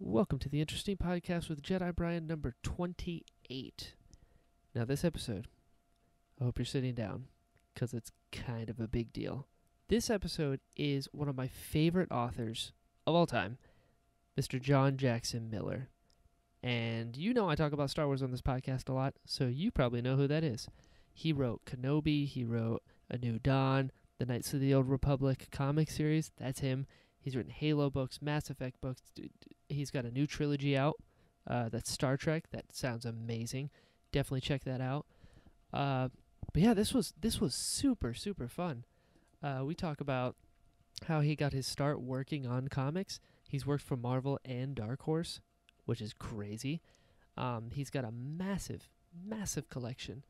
Welcome to the Interesting Podcast with Jedi Brian number 28. Now, this episode, I hope you're sitting down because it's kind of a big deal. This episode is one of my favorite authors of all time, Mr. John Jackson Miller. And you know I talk about Star Wars on this podcast a lot, so you probably know who that is. He wrote Kenobi, he wrote A New Dawn, the Knights of the Old Republic comic series. That's him. He's written Halo books, Mass Effect books. He's got a new trilogy out. Uh, that's Star Trek. That sounds amazing. Definitely check that out. Uh, but yeah, this was this was super super fun. Uh, we talk about how he got his start working on comics. He's worked for Marvel and Dark Horse, which is crazy. Um, he's got a massive, massive collection.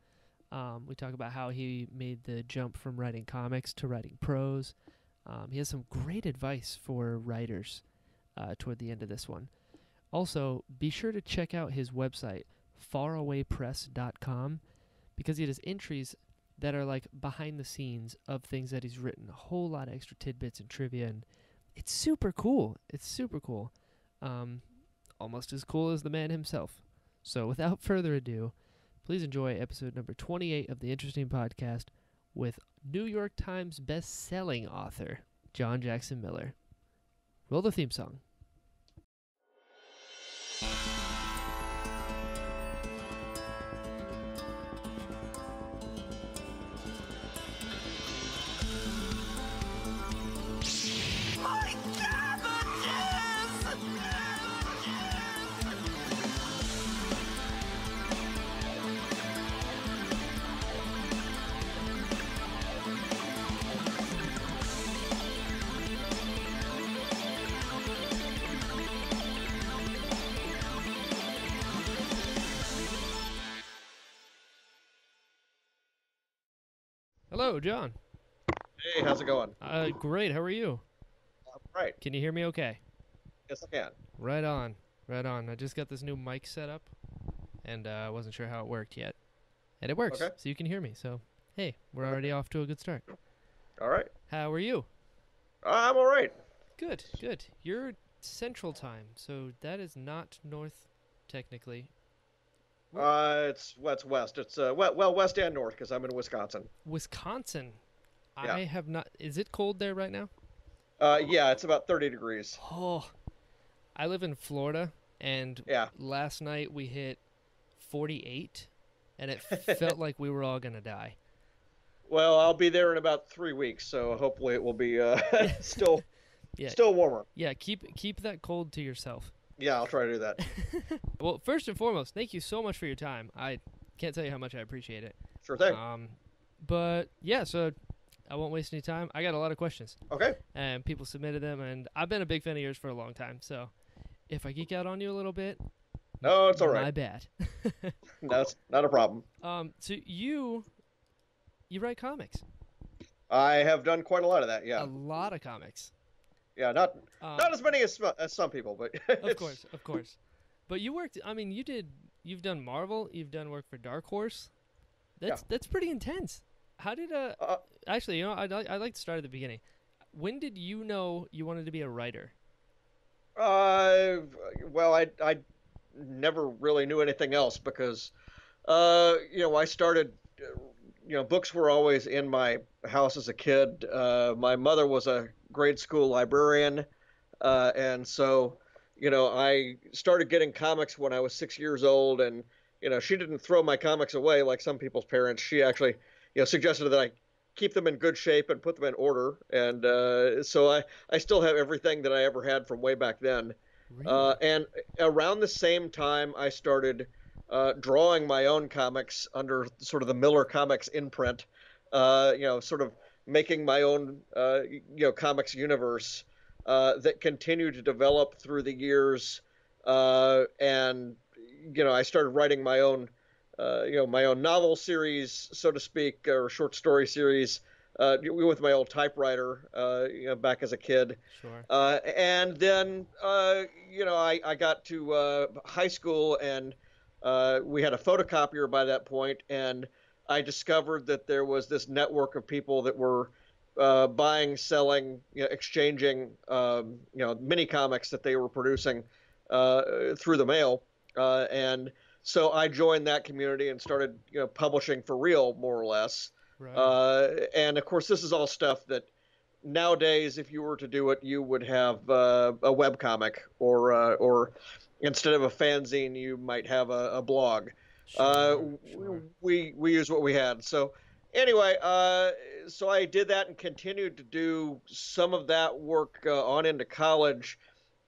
Um, we talk about how he made the jump from writing comics to writing prose. Um, he has some great advice for writers uh, toward the end of this one. Also, be sure to check out his website, farawaypress.com, because he has entries that are like behind the scenes of things that he's written. A whole lot of extra tidbits and trivia, and it's super cool. It's super cool. Um, almost as cool as the man himself. So, without further ado, please enjoy episode number 28 of the Interesting Podcast with New York Times best-selling author John Jackson Miller. Roll the theme song. Hello, John. Hey, how's it going? Uh, great. How are you? All right. Can you hear me okay? Yes, I can. Right on. Right on. I just got this new mic set up, and uh, I wasn't sure how it worked yet. And it works, Okay. so you can hear me. So, hey, we're already off to a good start. All right. How are you? I'm all right. Good, good. You're Central Time, so that is not North, technically. Uh, it's what's west. It's uh, well, well, west and north because I'm in Wisconsin. Wisconsin. Yeah. I have not. Is it cold there right now? Uh, yeah, it's about 30 degrees. Oh, I live in Florida, and Yeah. last night we hit 48, and it felt like we were all gonna die. Well, I'll be there in about three weeks, so hopefully it will be uh, still Yeah. still warmer. Yeah, keep keep that cold to yourself. Yeah, I'll try to do that. Well, first and foremost, thank you so much for your time. I can't tell you how much I appreciate it. Sure thing. Um, but yeah, so I won't waste any time. I got a lot of questions, Okay. and people submitted them, and I've been a big fan of yours for a long time. So if I geek out on you a little bit, No, it's all right. my right. bad. That's not a problem. um, so you you write comics, I have done quite a lot of that. Yeah. A lot of comics. Yeah. Not Um, not as many as, some- as some people, but of course, of course. But you worked. I mean, you did. You've done Marvel. You've done work for Dark Horse. That's that's pretty intense. How did uh, Uh, actually? You know, I'd like I'd like to start at the beginning. When did you know you wanted to be a writer? Uh, well, I I never really knew anything else because, uh, you know, I started, uh, you know, books were always in my house as a kid. Uh, my mother was a grade school librarian, uh, and so, you know, I started getting comics when I was six years old, and you know, she didn't throw my comics away like some people's parents. She actually, you know, suggested that I keep them in good shape and put them in order, and uh, so I I still have everything that I ever had from way back then. Really? Uh, and around the same time, I started uh, drawing my own comics under sort of the Miller Comics imprint. Uh, you know, sort of making my own uh, you know comics universe uh, that continued to develop through the years. Uh, and you know, I started writing my own uh, you know my own novel series, so to speak, or short story series. Uh, with my old typewriter, uh, you know, back as a kid, sure. uh, and then, uh, you know, I, I got to uh, high school and uh, we had a photocopier by that point, and I discovered that there was this network of people that were uh, buying, selling, you know, exchanging, um, you know, mini comics that they were producing uh, through the mail, uh, and so I joined that community and started you know publishing for real, more or less. Right. Uh, and of course, this is all stuff that nowadays, if you were to do it, you would have uh, a web comic or uh, or instead of a fanzine, you might have a, a blog. Uh, Sure, sure. We we use what we had. So anyway, uh, so I did that and continued to do some of that work uh, on into college.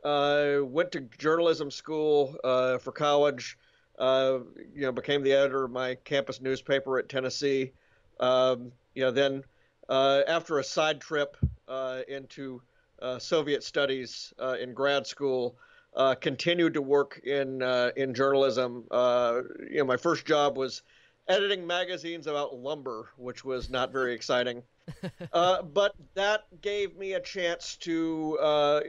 Uh, went to journalism school uh, for college. Uh, you know, became the editor of my campus newspaper at Tennessee. Um, you know, then uh, after a side trip uh, into uh, Soviet studies uh, in grad school, uh, continued to work in uh, in journalism. Uh, you know, my first job was editing magazines about lumber, which was not very exciting. uh, but that gave me a chance to uh,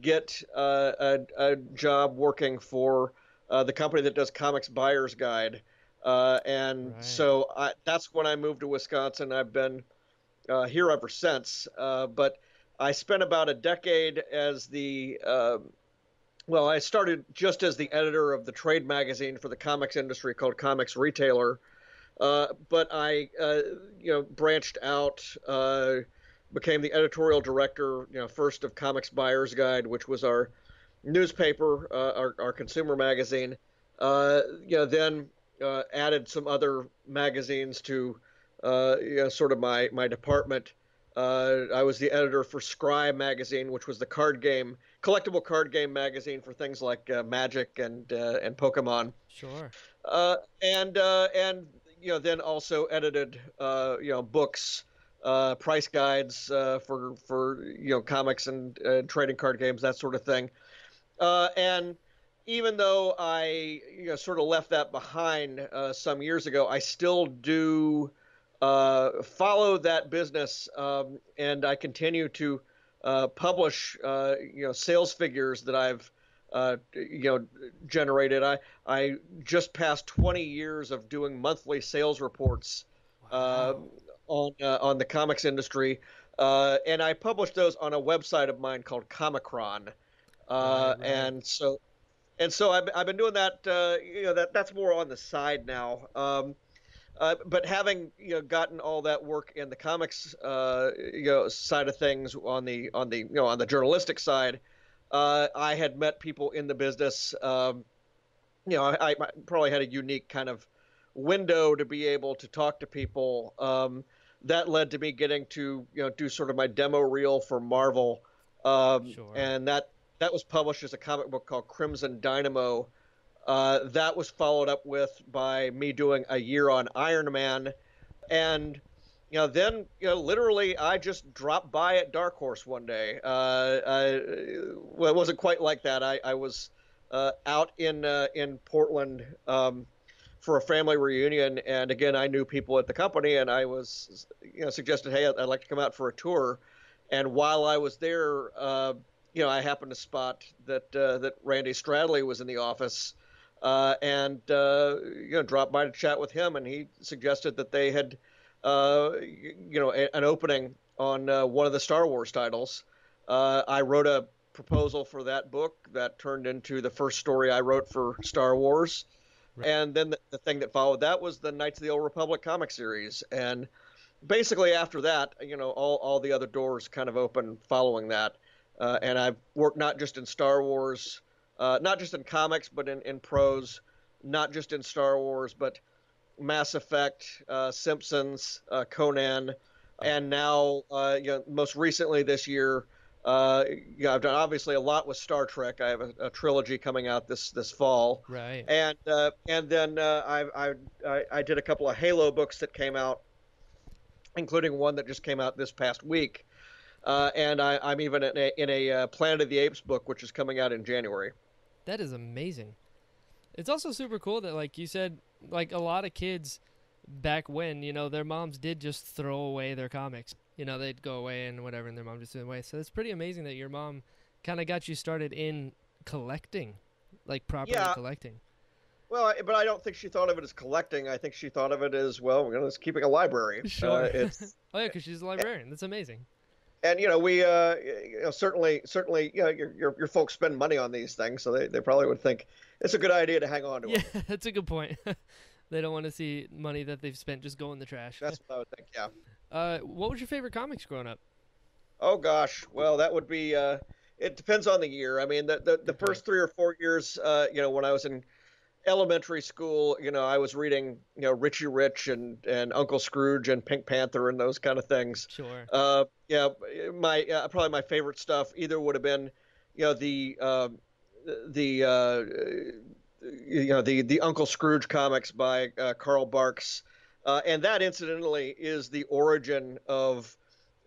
get uh, a, a job working for uh, the company that does Comics Buyer's Guide. Uh, and Right. so I, that's when I moved to Wisconsin. I've been uh, here ever since. Uh, but I spent about a decade as the well, I started just as the editor of the trade magazine for the comics industry called Comics Retailer. Uh, but I, uh, you know, branched out, uh, became the editorial director, you know, first of Comics Buyer's Guide, which was our newspaper, uh, our, our consumer magazine. Uh, you know, then uh, added some other magazines to, you know, sort of my my department. Uh, I was the editor for Scrye magazine, which was the card game, collectible card game magazine for things like uh, Magic and uh, and Pokemon Sure. uh, and uh, and you know then also edited uh, you know books, uh, price guides uh, for for you know comics and uh, trading card games that sort of thing, uh, and even though I you know sort of left that behind uh, some years ago, I still do uh, follow that business, um, and I continue to uh, publish uh, you know sales figures that I've uh, you know generated. I I just passed 20 years of doing monthly sales reports uh, Wow. on uh, on the comics industry, uh, and I publish those on a website of mine called Comichron, uh, Right, right. and so and so I've, I've been doing that. Uh, you know that that's more on the side now. Um, uh, but having you know gotten all that work in the comics uh, you know side of things on the on the you know on the journalistic side, uh, I had met people in the business. Um, you know, I, I probably had a unique kind of window to be able to talk to people. Um, that led to me getting to you know do sort of my demo reel for Marvel, um, Sure. and that that was published as a comic book called Crimson Dynamo. Uh, that was followed up with by me doing a year on Iron Man, and you know then you know literally I just dropped by at Dark Horse one day. Uh, I, well, it wasn't quite like that. I, I was uh, out in uh, in Portland um, for a family reunion, and again I knew people at the company, and I was you know suggested, hey, I'd, I'd like to come out for a tour. And while I was there, uh, you know, I happened to spot that uh, that Randy Stradley was in the office, uh, and uh, you know, dropped by to chat with him, and he suggested that they had, uh, you know, a, an opening on uh, one of the Star Wars titles. Uh, I wrote a proposal for that book that turned into the first story I wrote for Star Wars. Right. And then the, the thing that followed that was the Knights of the Old Republic comic series. And basically after that, you know, all, all the other doors kind of open following that. Uh, and I've worked not just in Star Wars, uh, not just in comics, but in, in prose, not just in Star Wars, but Mass Effect, uh, Simpsons, uh, Conan, and now, uh, you know, most recently this year, uh, you know, I've done obviously a lot with Star Trek. I have a, a trilogy coming out this this fall, Right. and uh, and then uh, I, I I did a couple of Halo books that came out, including one that just came out this past week, uh, and I, I'm even in a, in a uh, Planet of the Apes book which is coming out in January. That is amazing. It's also super cool that, like you said, like a lot of kids back when, you know, their moms did just throw away their comics. You know, they'd go away and whatever, and their mom just threw away. So it's pretty amazing that your mom kind of got you started in collecting, like properly Yeah. collecting. Well, I, but I don't think she thought of it as collecting. I think she thought of it as well. Know, it's keeping a library. Sure. Uh, it's Oh yeah, because she's a librarian. That's amazing. And you know we uh, you know certainly certainly you know your, your your folks spend money on these things, so they, they probably would think it's a good idea to hang on to Yeah, it. that's a good point. they don't want to see money that they've spent just go in the trash. That's what I would think. Yeah. Uh, what was your favorite comics growing up? Oh gosh, well that would be. Uh, it depends on the year. I mean, the the, the first three or four years, uh, you know, when I was in elementary school, you know, I was reading, you know, Richie Rich and and Uncle Scrooge and Pink Panther and those kind of things. Sure. Uh, yeah, my uh, probably my favorite stuff either would have been, you know, the um the uh, you know the the Uncle Scrooge comics by uh, Carl Barks, uh, and that incidentally is the origin of.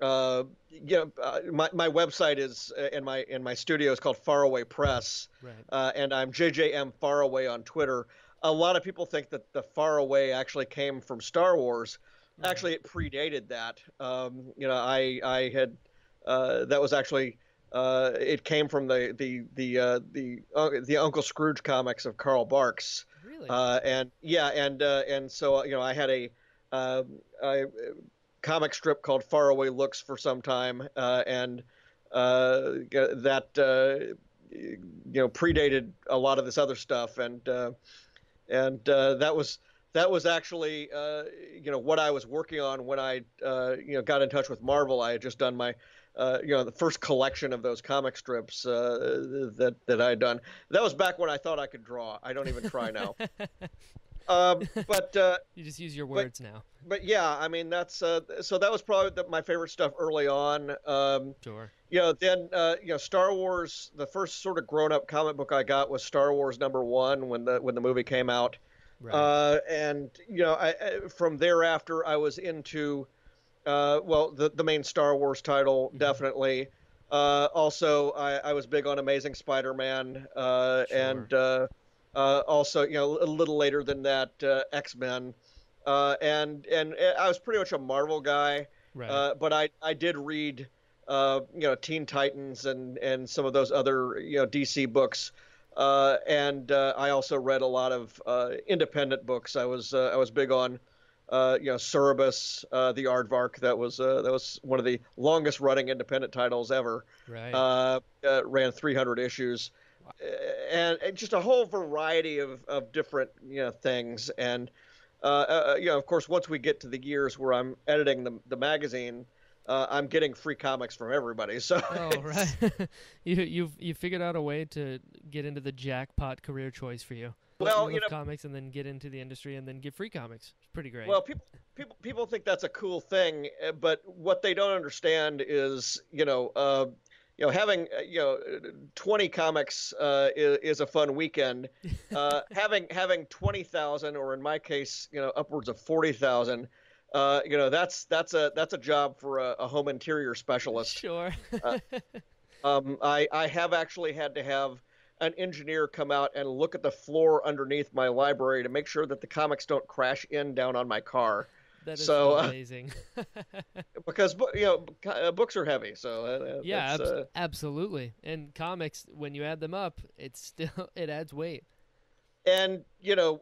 Uh, you know, uh, my my website is uh, and my and my studio is called Faraway Press, Right. uh, and I'm JJM Faraway on Twitter. A lot of people think that the Faraway actually came from Star Wars. Actually, it predated that. Um, you know, I I had uh, that was actually uh, it came from the the the uh, the uh, the Uncle Scrooge comics of Carl Barks. Really? Uh, and yeah, and uh, and so you know, I had a, um a comic strip called Faraway Looks for some time, uh, and uh, that uh, you know predated a lot of this other stuff, and uh, and uh, that was that was actually uh, you know what I was working on when I uh, you know got in touch with Marvel. I had just done my uh, you know the first collection of those comic strips uh, that that I had done. That was back when I thought I could draw. I don't even try now. um, but uh, you just use your words now. but yeah, I mean that's uh, so that was probably the, my favorite stuff early on. Um, Sure. you know, then uh, you know, Star Wars. The first sort of grown-up comic book I got was Star Wars number one when the when the movie came out. Right. Uh, and you know, I, I, from thereafter, I was into, uh, well, the the main Star Wars title Mm-hmm. definitely. Uh, also, I, I was big on Amazing Spider-Man, uh, Sure. and uh, uh, also, you know, a little later than that, uh, X-Men, uh, and and I was pretty much a Marvel guy. right. Uh, but I, I did read, uh, you know, Teen Titans and, and some of those other, you know, DC books. Uh, and uh, I also read a lot of uh, independent books. I was uh, I was big on, uh, you know, Cerebus, uh, the Aardvark. That was uh, that was one of the longest running independent titles ever. right. Uh, uh, ran 300 issues, Uh, and, and just a whole variety of, of different you know things. And uh, uh, you know, of course, once we get to the years where I'm editing the the magazine, uh, I'm getting free comics from everybody. So oh, right. you you've you figured out a way to get into the jackpot career choice for you. Well, you know- comics and then get into the industry and then give free comics. It's pretty great. Well, people people people think that's a cool thing, uh, but what they don't understand is, you know, uh, you know, having uh, you know, 20 comics uh, is, is a fun weekend. Uh, having having 20,000, or in my case, you know, upwards of 40,000. Uh, you know that's that's a that's a job for a, a home interior specialist. sure. Um, I I have actually had to have an engineer come out and look at the floor underneath my library to make sure that the comics don't crash in down on my car. That is so, uh, amazing. because you know uh, books are heavy so uh, yeah, uh, absolutely. And comics, when you add them up, it's still it adds weight. and you know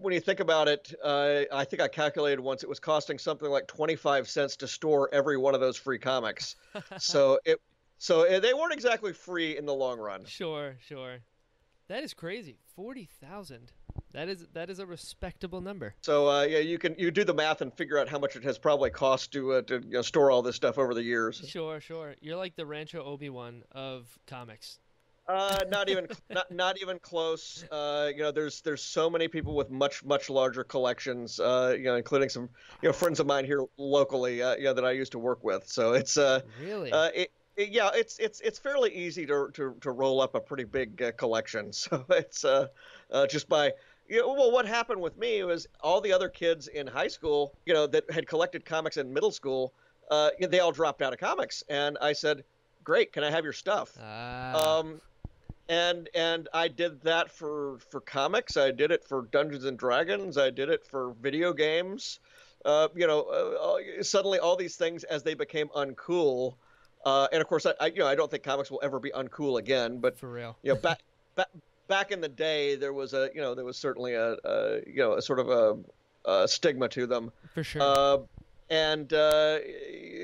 when you think about it uh, i think i calculated once it was costing something like 25 cents to store every one of those free comics so it so they weren't exactly free in the long run Sure, sure. That is crazy. Forty thousand. That is that is a respectable number. so uh, yeah you can you do the math and figure out how much it has probably cost to uh, to you know, store all this stuff over the years Sure, sure. You're like the Rancho Obi Wan of comics. Uh, not even not, not even close. Uh, you know, there's there's so many people with much much larger collections. Uh, you know, including some you know friends of mine here locally. Uh, you know, that I used to work with. So it's uh, Really? uh it, it, yeah, it's it's it's fairly easy to to, to roll up a pretty big uh, collection. So it's uh, uh just by you know, well, what happened with me was all the other kids in high school, you know, that had collected comics in middle school, uh, they all dropped out of comics, and I said, "Great, can I have your stuff?" ah, um, and and I did that for for comics. I did it for Dungeons and Dragons. I did it for video games. Uh, you know, uh, suddenly all these things as they became uncool. Uh, and of course, I, I you know I don't think comics will ever be uncool again. But for real. you know, back back back in the day, there was a you know there was certainly a, a you know a sort of a, a stigma to them. For sure. Uh, and uh,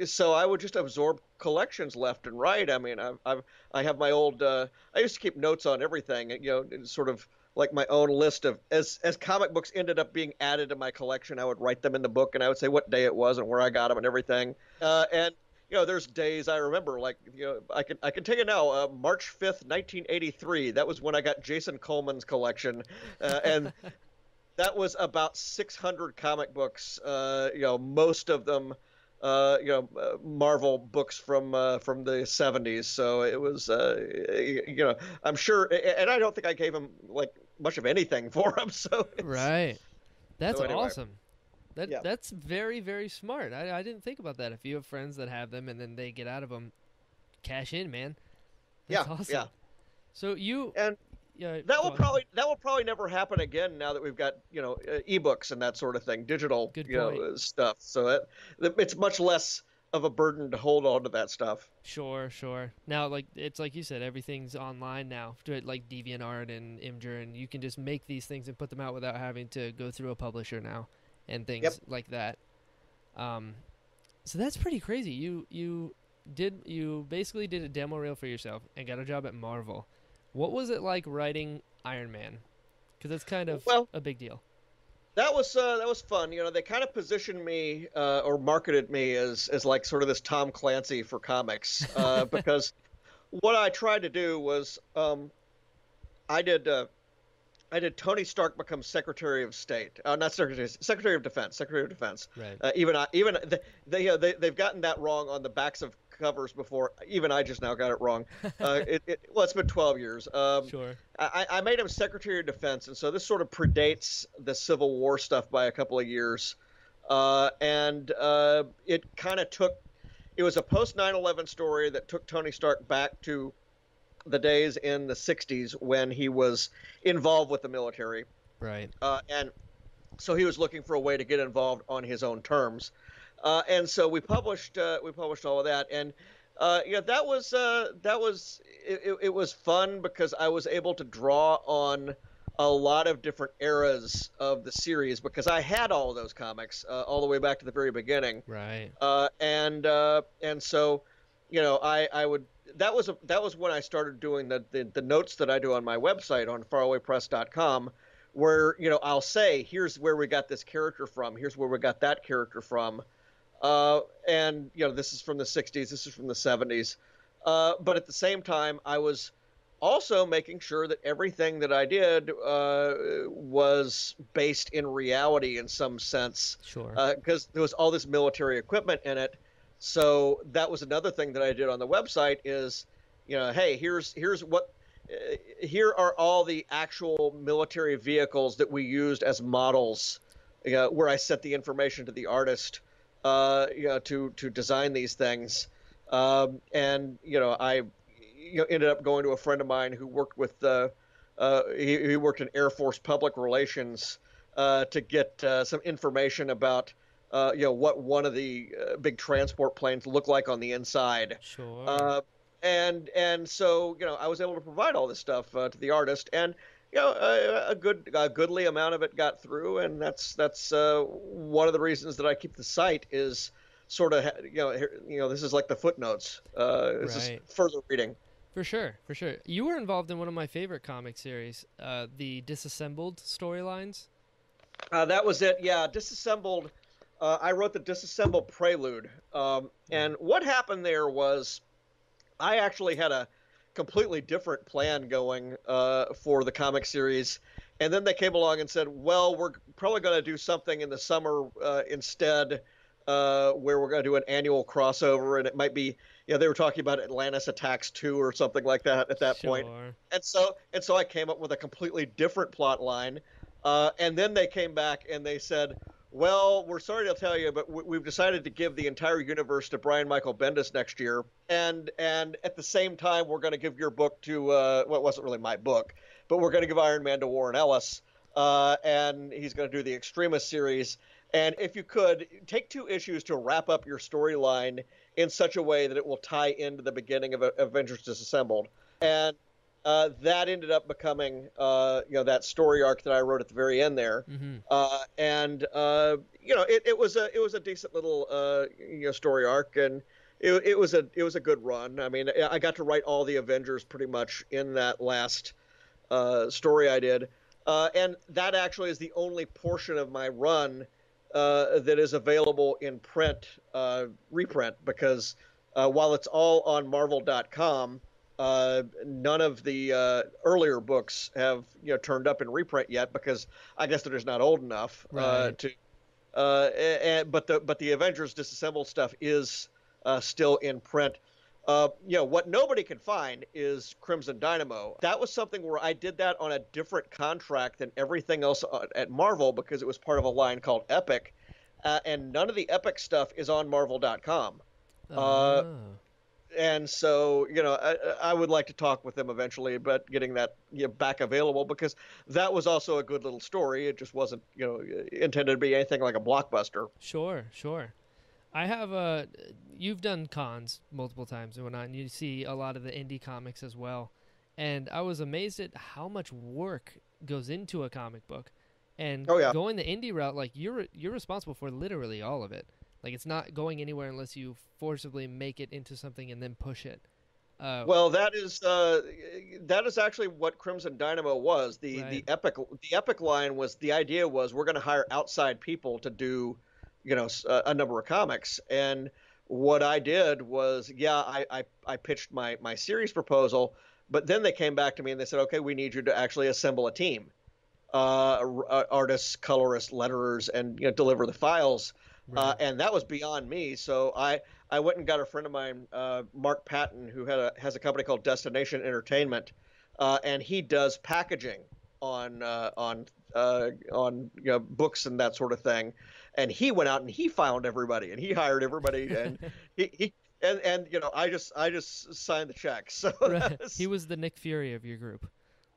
so I would just absorb collections left and right. I mean, I've, I've I have my old. Uh, I used to keep notes on everything. You know, sort of like my own list of as as comic books ended up being added to my collection. I would write them in the book, and I would say what day it was and where I got them and everything. Uh, and you know, there's days I remember, like you know, I can I can tell you now, uh, March fifth, nineteen eighty three. That was when I got Jason Coleman's collection, uh, and that was about six hundred comic books. Uh, you know, most of them. Uh, you know, uh, Marvel books from uh, from the '70s. So it was, uh, you know, I'm sure, and I don't think I gave him like much of anything for him. So Right. That's So anyway. awesome. That Yeah. that's very very smart. I I didn't think about that. If you have friends that have them and then they get out of them, cash in, man. That's Yeah, awesome. yeah. So you And yeah that will on. probably that will probably never happen again now that we've got you know uh, ebooks and that sort of thing, digital Good you know point. uh, stuff. So it, it's much less of a burden to hold on to that stuff. Sure, sure. Now, like it's like you said, everything's online now, like DeviantArt and Imgur, and you can just make these things and put them out without having to go through a publisher now, and things Yep. like that. Um, so that's pretty crazy. You you did you basically did a demo reel for yourself and got a job at Marvel. What was it like writing Iron Man? Because it's kind of Well- a big deal. That was uh, that was fun. You know, they kind of positioned me uh, or marketed me as as like sort of this Tom Clancy for comics uh, because what I tried to do was um, I did uh, I did Tony Stark become Secretary of State, uh, not Secretary Secretary of Defense, Secretary of Defense. Right. Uh, even I, even they, they, uh, they they've gotten that wrong on the backs of covers before. Even I just now got it wrong. Uh, it, it, well, it's been 12 years. Um, Sure. I, I made him Secretary of Defense, and so this sort of predates the Civil War stuff by a couple of years. Uh, and uh, it kind of took, it was a post 9 11 story that took Tony Stark back to the days in the 60s when he was involved with the military. Right. Uh, and so he was looking for a way to get involved on his own terms. Uh, and so we published uh, we published all of that, and uh, you know that was uh, that was it, it- it was fun because I was able to draw on a lot of different eras of the series because I had all of those comics uh, all the way back to the very beginning Right. uh, and uh, and so you know I, I would that was a, that was when I started doing the, the the notes that I do on my website on farawaypress.com where you know I'll say here's where we got this character from here's where we got that character from uh, and you know this is from the 60s this is from the 70s uh, but at the same time I was also making sure that everything that I did uh, was based in reality in some sense Sure. because there was all this military equipment in it. So that was another thing that I did on the website is, you know, hey, here's here's what uh, here are all the actual military vehicles that we used as models, you know, where I sent the information to the artist, uh, you know, to to design these things, um, and you know, I you know ended up going to a friend of mine who worked with uh, uh, he, he worked in Air Force public relations uh, to get uh, some information about uh, you know what one of the uh, big transport planes looked like on the inside. sure. Uh, and and so you know I was able to provide all this stuff uh, to the artist, and you know a, a good a goodly amount of it got through, and that's that's uh, one of the reasons that I keep the site is sort of you know here, you know this is like the footnotes. Uh, this Right. is further reading. For sure, for sure. You were involved in one of my favorite comic series, uh, the Disassembled storylines. Uh, that was it. Yeah, disassembled. Uh, I wrote the disassembled prelude, um, and what happened there was, I actually had a completely different plan going uh, for the comic series, and then they came along and said, "Well, we're probably going to do something in the summer uh, instead, uh, where we're going to do an annual crossover, and it might be." You know, they were talking about Atlantis Attacks 2 or something like that at that point Sure. and so and so I came up with a completely different plot line, uh, and then they came back and they said, "Well, we're sorry to tell you, but we, we've decided to give the entire universe to Brian Michael Bendis next year, and and at the same time, we're going to give your book to uh, well, it wasn't really my book, but we're going to give Iron Man to Warren Ellis, uh, and he's going to do the Extremis series." And if you could take two issues to wrap up your storyline in such a way that it will tie into the beginning of Avengers Disassembled, and uh, that ended up becoming uh, you know that story arc that I wrote at the very end there, Mm-hmm. uh, and uh, you know it, it was a it was a decent little uh, you know story arc, and it, it was a it was a good run. I mean, I got to write all the Avengers pretty much in that last uh, story I did, uh, and that actually is the only portion of my run uh, that is available in print uh, reprint because uh, while it's all on Marvel.com. Uh, none of the uh, earlier books have you know turned up in reprint yet because I guess they're just not old enough uh, to. Uh, and, but the but the Avengers disassembled stuff is uh, still in print. Uh, you know what nobody can find is Crimson Dynamo. That was something where I did that on a different contract than everything else at Marvel because it was part of a line called Epic, uh, and none of the Epic stuff is on Marvel.com Oh. And so you know I, I would like to talk with them eventually about getting that you know, back available because that was also a good little story it just wasn't you know intended to be anything like a blockbuster Sure, sure. I have uh you've done cons multiple times and whatnot, and you see a lot of the indie comics as well. And I was amazed at how much work goes into a comic book. And Oh, yeah. going the indie route, like you're you're responsible for literally all of it. Like it's not going anywhere unless you forcibly make it into something and then push it. Uh, well that is uh, that is actually what crimson dynamo was the Right. the epic the epic line was the idea was we're going to hire outside people to do you know a, a number of comics and what i did was yeah i i, I pitched my my series proposal but then they came back to me and they said okay we need you to actually assemble a team uh, uh, artists colorists letterers and you know deliver the files uh, and that was beyond me. So I I went and got a friend of mine, uh, Mark Patton, who had a, has a company called Destination Entertainment, uh, and he does packaging on uh, on uh, on you know, books and that sort of thing. And he went out and he found everybody and he hired everybody and he, he and and you know I just I just signed the check. So Right. He was the Nick Fury of your group.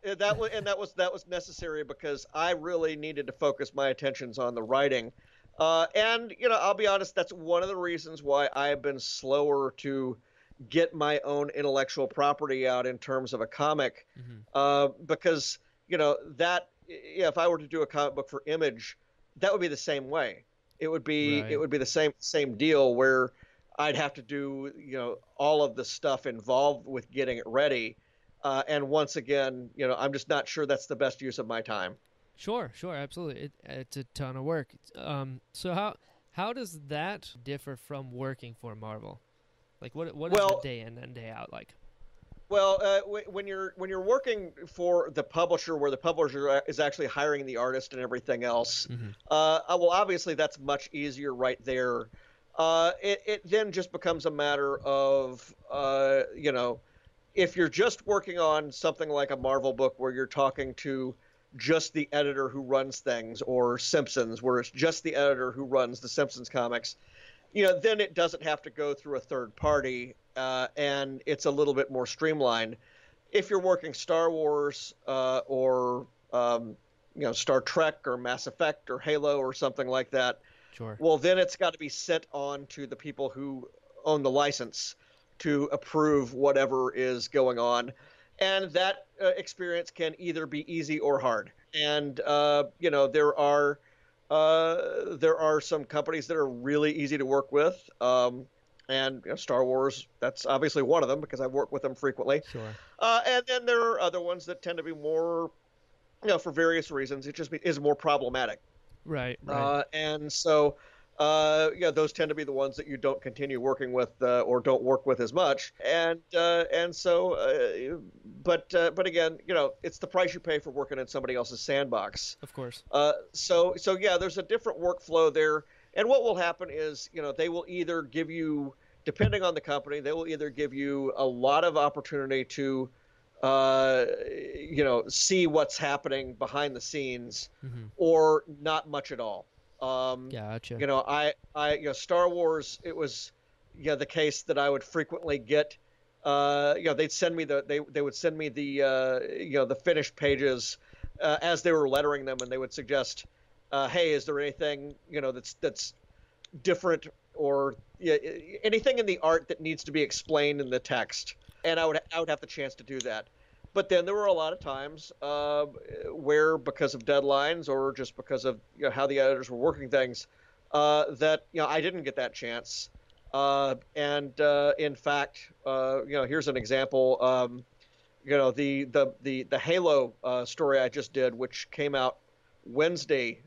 uh, that was and that was that was necessary because I really needed to focus my attentions on the writing. Uh, and you know, I'll be honest, that's one of the reasons why I have been slower to get my own intellectual property out in terms of a comic, Mhm. uh, because you know that yeah, if I were to do a comic book for Image, that would be the same way. It would be Right. it would be the same same deal where I'd have to do you know all of the stuff involved with getting it ready. Uh, and once again, you know, I'm just not sure that's the best use of my time. Sure, sure, absolutely. It, it's a ton of work. Um, so how how does that differ from working for Marvel? Like, what what is Well- the day in and day out like? Well, uh, w- when you're when you're working for the publisher, where the publisher uh, is actually hiring the artist and everything else, Mhm. uh, uh, well, obviously that's much easier right there. Uh, it, it then just becomes a matter of uh, you know, if you're just working on something like a Marvel book where you're talking to just the editor who runs things, or Simpsons, where it's just the editor who runs the Simpsons comics, you know, then it doesn't have to go through a third party, uh, and it's a little bit more streamlined. If you're working Star Wars uh, or um, you know Star Trek or Mass Effect or Halo or something like that, Sure. well, then it's got to be sent on to the people who own the license to approve whatever is going on. And that uh, experience can either be easy or hard. And, uh, you know, there are. Uh, there are some companies that are really easy to work with, um, and you know, Star Wars. That's obviously one of them because I work with them frequently. Sure. Uh, and then there are other ones that tend to be more, you know, for various reasons. It just be, is more problematic. Right. Right. Uh, and so, uh, yeah, those tend to be the ones that you don't continue working with uh, or don't work with as much. And uh, and so, uh, but uh, but again, you know, it's the price you pay for working in somebody else's sandbox. of course. Uh, so so yeah, there's a different workflow there. And what will happen is, you know, they will either give you, depending on the company, they will either give you a lot of opportunity to, uh, you know, see what's happening behind the scenes, hmm or not much at all. Um, Gotcha. you know, I, I, you know, Star Wars. It was, you know, the case that I would frequently get. Uh, you know, they'd send me the they they would send me the uh, you know the finished pages uh, as they were lettering them, and they would suggest, uh, hey, is there anything you know that's that's different or yeah, anything in the art that needs to be explained in the text? And I would I would have the chance to do that. But then there were a lot of times uh, where, because of deadlines or just because of you know, how the editors were working things, uh, that you know I didn't get that chance. Uh, and uh, in fact, uh, you know, here's an example. Um, you know, the the the the Halo uh, story I just did, which came out Wednesday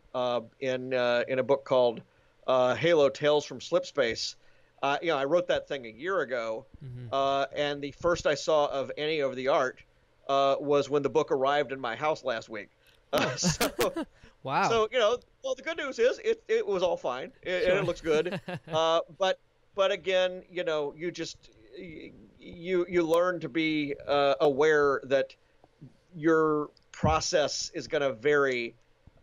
in in a book called Halo: Tales from Slipspace. Uh, you know, I wrote that thing a year ago, mm-hmm. uh, and the first I saw of any of the art uh, was when the book arrived in my house last week. Oh. so, wow. So you know, well, the good news is it, it was all fine it, sure. and it looks good. Uh, but but again, you know, you just you you learn to be uh, aware that your process is going to vary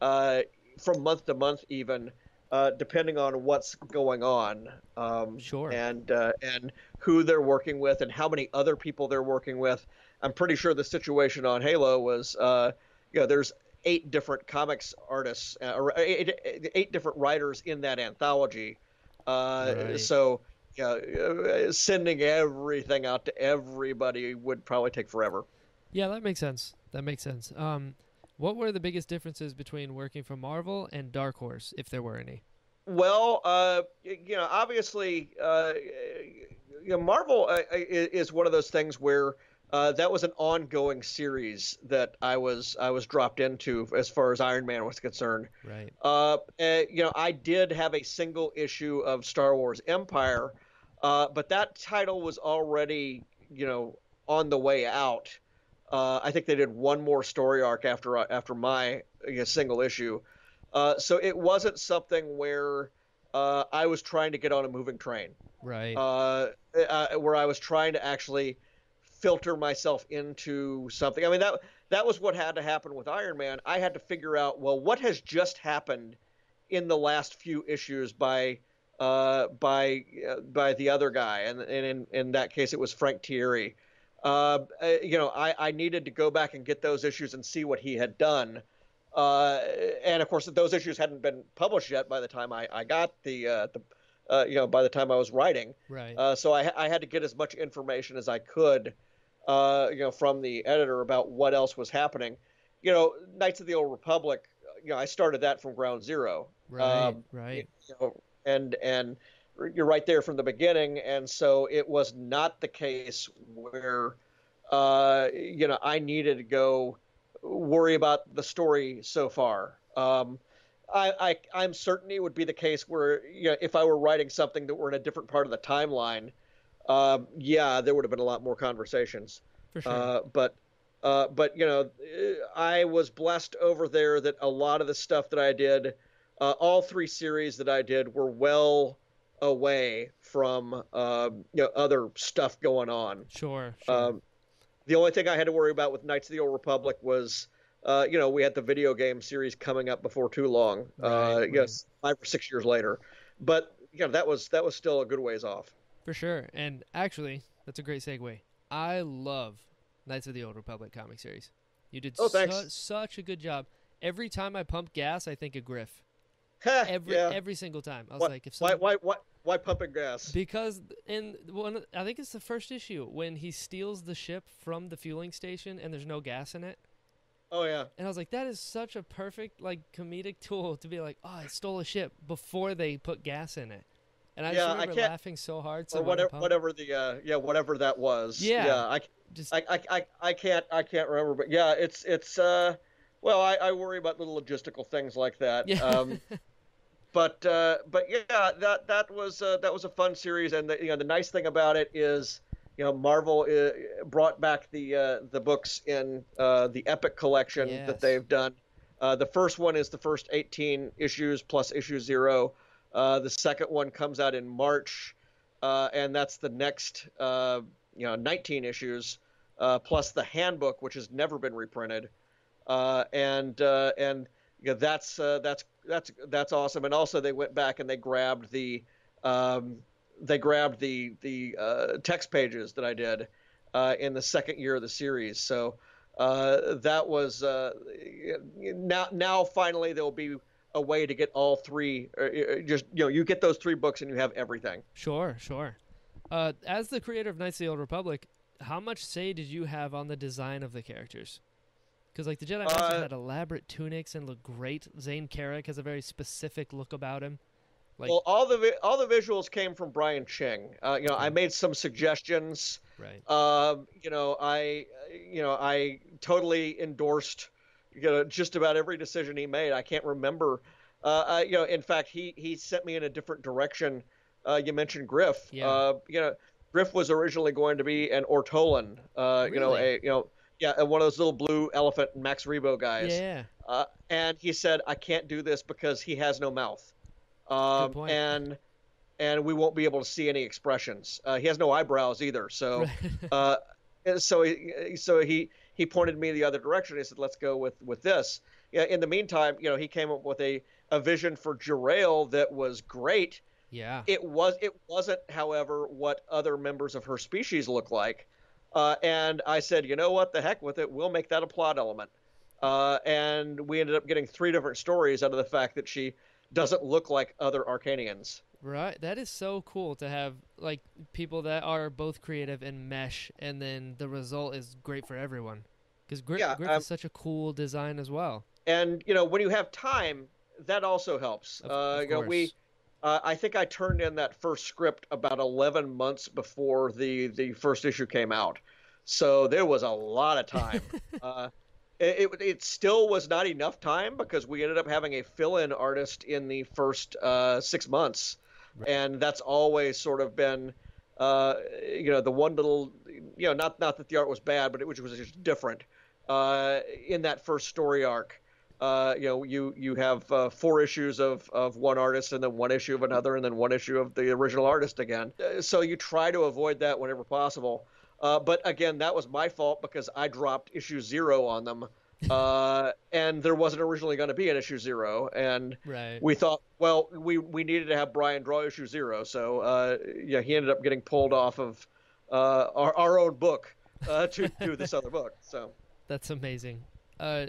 uh, from month to month, even uh, depending on what's going on. Um, sure. And uh, and who they're working with and how many other people they're working with. I'm pretty sure the situation on Halo was, uh, you know, there's eight different comics artists uh, or eight, eight, different writers in that anthology. Uh, right. So. Yeah, uh, sending everything out to everybody would probably take forever. Yeah, that makes sense. That makes sense. Um, what were the biggest differences between working for Marvel and Dark Horse, if there were any? Well, uh, you know, obviously, uh, you know, Marvel uh, is one of those things where uh, that was an ongoing series that I was I was dropped into as far as Iron Man was concerned. Right. Uh, you know, I did have a single issue of Star Wars Empire, uh, but that title was already you know on the way out. Uh, I think they did one more story arc after uh, after my you know, single issue, uh, so it wasn't something where uh, I was trying to get on a moving train, right? Uh, uh, where I was trying to actually filter myself into something. I mean that that was what had to happen with Iron Man. I had to figure out well what has just happened in the last few issues by by by the other guy, and, and in in that case it was Frank Tieri. Uh, uh, you know, I, I needed to go back and get those issues and see what he had done. Uh, and of course, those issues hadn't been published yet by the time I, I got the, uh, the uh, you know, by the time I was writing. Right. Uh, so I, I had to get as much information as I could, you know, from the editor about what else was happening. You know, Knights of the Old Republic. You know, I started that from ground zero. Right. Um, right. You know, and and you're right there from the beginning, and so it was not the case where uh, you know I needed to go worry about the story so far. Um, I, I am certain it would be the case where you know if I were writing something that were in a different part of the timeline, um, yeah, there would have been a lot more conversations. For sure. Uh, but uh, but you know, I was blessed over there that a lot of the stuff that I did, uh, all three series that I did were well away from uh, you know other stuff going on. Sure. sure. Um, the only thing I had to worry about with Knights of the Old Republic was, uh, you know, we had the video game series coming up before too long. Right, uh, right. Yes, five or six years later, but you know that was that was still a good ways off. For sure, and actually, that's a great segue. I love Knights of the Old Republic comic series. You did oh, su- such a good job. Every time I pump gas, I think of Griff. every yeah. every single time. I was what, like, if someone, why, why, why pumping gas? Because in one, I think it's the first issue when he steals the ship from the fueling station and there's no gas in it. Oh yeah. And I was like, that is such a perfect like comedic tool to be like, oh, I stole a ship before they put gas in it. And I yeah, just remember laughing so hard. So or whatever, whatever the uh, yeah, whatever that was. Yeah. Yeah. I, just, I, I, I, I can't, I can't remember, but yeah, it's, it's. uh well, I, I worry about little logistical things like that. Yeah. Um, but uh, but yeah, that that was uh, that was a fun series, and the, you know the nice thing about it is you know Marvel uh, brought back the uh, the books in uh, the Epic collection yes. that they've done. Uh, the first one is the first 18 issues plus issue zero. The second one comes out in March, and that's the next you know 19 issues plus the handbook, which has never been reprinted, and and you know, that's that's that's that's awesome. And also they went back and they grabbed the um, they grabbed the the uh, text pages that I did uh, in the second year of the series. So uh, that was uh, now now finally there'll be a way to get all three. Uh, uh, just you know, you get those three books and you have everything. Sure, sure. as the creator of Knights of the Old Republic, how much say did you have on the design of the characters? Because like the Jedi Masters Uh, had elaborate tunics and look great. Zayne Carrick has a very specific look about him. Like well, all the vi- all the visuals came from Brian Ching. Uh, you know, I made some suggestions. right. Um, you know, I you know I totally endorsed you know just about every decision he made. I can't remember. Uh, I, you know, in fact, he he sent me in a different direction. Uh, you mentioned Griff. Yeah. Uh, you know, Griff was originally going to be an Ortolan. Uh, You know, a you know. Yeah, one of those little blue elephant Max Rebo guys. Yeah. Uh, and he said, "I can't do this because he has no mouth, um, point. and and we won't be able to see any expressions. Uh, he has no eyebrows either. So, uh, so he so he he pointed me the other direction. He said, "Let's go with with this." Yeah. In the meantime, you know, he came up with a a vision for Jarael that was great. yeah. It was it wasn't, however, what other members of her species look like. Uh, and I said, you know what, the heck with it, we'll make that a plot element. Uh, and we ended up getting three different stories out of the fact that she doesn't look like other Arkanians. Right. That is so cool to have like people that are both creative and mesh, and then the result is great for everyone. Because Gryph, Yeah, Gryph um, is such a cool design as well. And you know, when you have time, that also helps. Of, uh, of you know, we, uh, I think I turned in that first script about 11 months before the the first issue came out, so there was a lot of time. uh, it, it it still was not enough time because we ended up having a fill-in artist in the first uh, six months. And that's always sort of been. Uh, you know the one little, you know, not not that the art was bad, but it was, was just different. Uh, in that first story arc, uh, you know, you you have uh, four issues of of one artist, and then one issue of another, and then one issue of the original artist again. Uh, So you try to avoid that whenever possible. Uh, but again, that was my fault because I dropped issue zero on them, uh, and there wasn't originally going to be an issue zero, and Right. we thought, well, we we needed to have Brian draw issue zero, so uh, yeah, he ended up getting pulled off of uh, our our own book uh, to do this other book. So. That's amazing. Uh,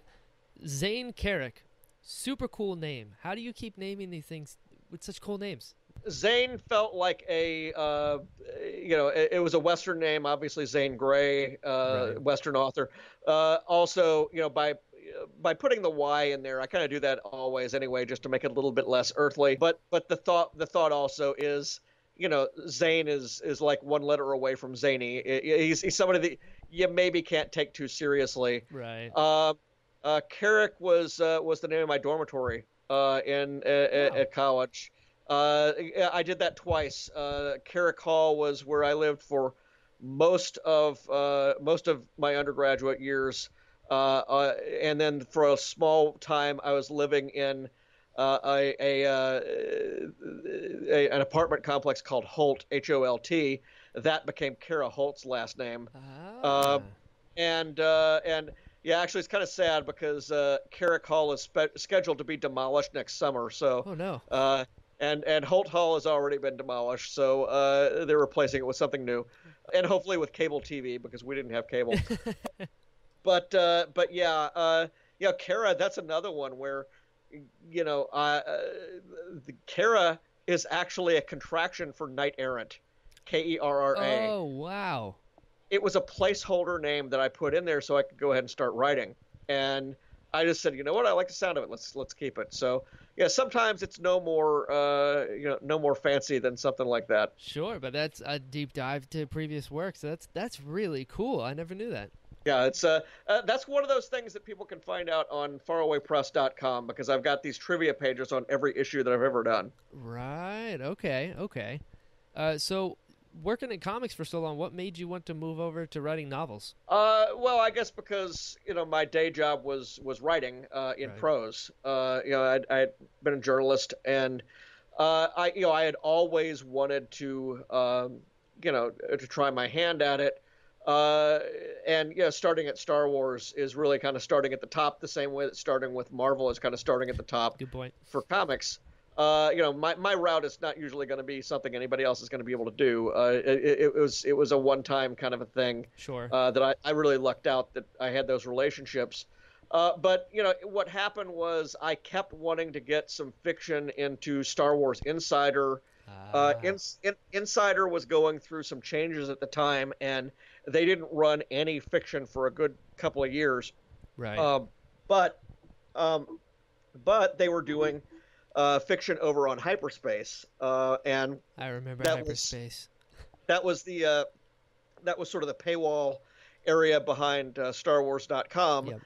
Zayne Carrick, super cool name. How do you keep naming these things with such cool names? Zane felt like a, uh, you know, it, it was a Western name, obviously Zane Grey, uh, Right. Western author. Uh, also, you know, by by putting the Y in there, I kind of do that always anyway, just to make it a little bit less earthly. But but the thought the thought also is, you know, Zane is is like one letter away from zany. He's he's somebody that you maybe can't take too seriously. Right. Uh, uh, Carrick was uh, was the name of my dormitory uh, in at, Wow. at college. Uh, I did that twice. Uh, Carrick Hall was where I lived for most of uh, most of my undergraduate years, uh, uh, and then for a small time I was living in uh, a, a, uh, a an apartment complex called Holt H O L T. That became Kerra Holt's last name Ah. and uh, and yeah, actually, it's kind of sad because uh, Carrick Hall is spe- scheduled to be demolished next summer. So, oh no. uh, and and Holt Hall has already been demolished, so uh, they're replacing it with something new, and hopefully with cable TV because we didn't have cable. but uh, but yeah, uh, yeah, Kerra, that's another one where, you know, uh, the Kerra is actually a contraction for knight errant, K E R R A Oh wow. it was a placeholder name that I put in there so I could go ahead and start writing. And I just said, you know what, I like the sound of it. Let's let's keep it. So yeah, sometimes it's no more uh, you know no more fancy than something like that. Sure, but that's a deep dive to previous work. So that's that's really cool. I never knew that. Yeah, it's uh, uh that's one of those things that people can find out on farawaypress.com because I've got these trivia pages on every issue that I've ever done. Right. Okay. Okay. Uh, so working in comics for so long, what made you want to move over to writing novels? Uh, well, I guess because you know my day job was was writing uh, in Right. prose. Uh, you know, I'd, I'd been a journalist, and uh, I you know I had always wanted to um, you know to try my hand at it. Uh, and you know, starting at Star Wars is really kind of starting at the top, the same way that starting with Marvel is kind of starting at the top Good point. for comics. Uh, you know, my, my route is not usually going to be something anybody else is going to be able to do. Uh, it, it was it was a one time kind of a thing Sure. uh, that I, I really lucked out that I had those relationships. Uh, but you know what happened was I kept wanting to get some fiction into Star Wars Insider Uh, Ah, Ins in, Insider was going through some changes at the time, and they didn't run any fiction for a good couple of years. right. Um, but um, but they were doing uh, fiction over on hyperspace, uh, and I remember that was- hyperspace. that was the uh, that was sort of the paywall area behind uh, StarWars.com, Yep.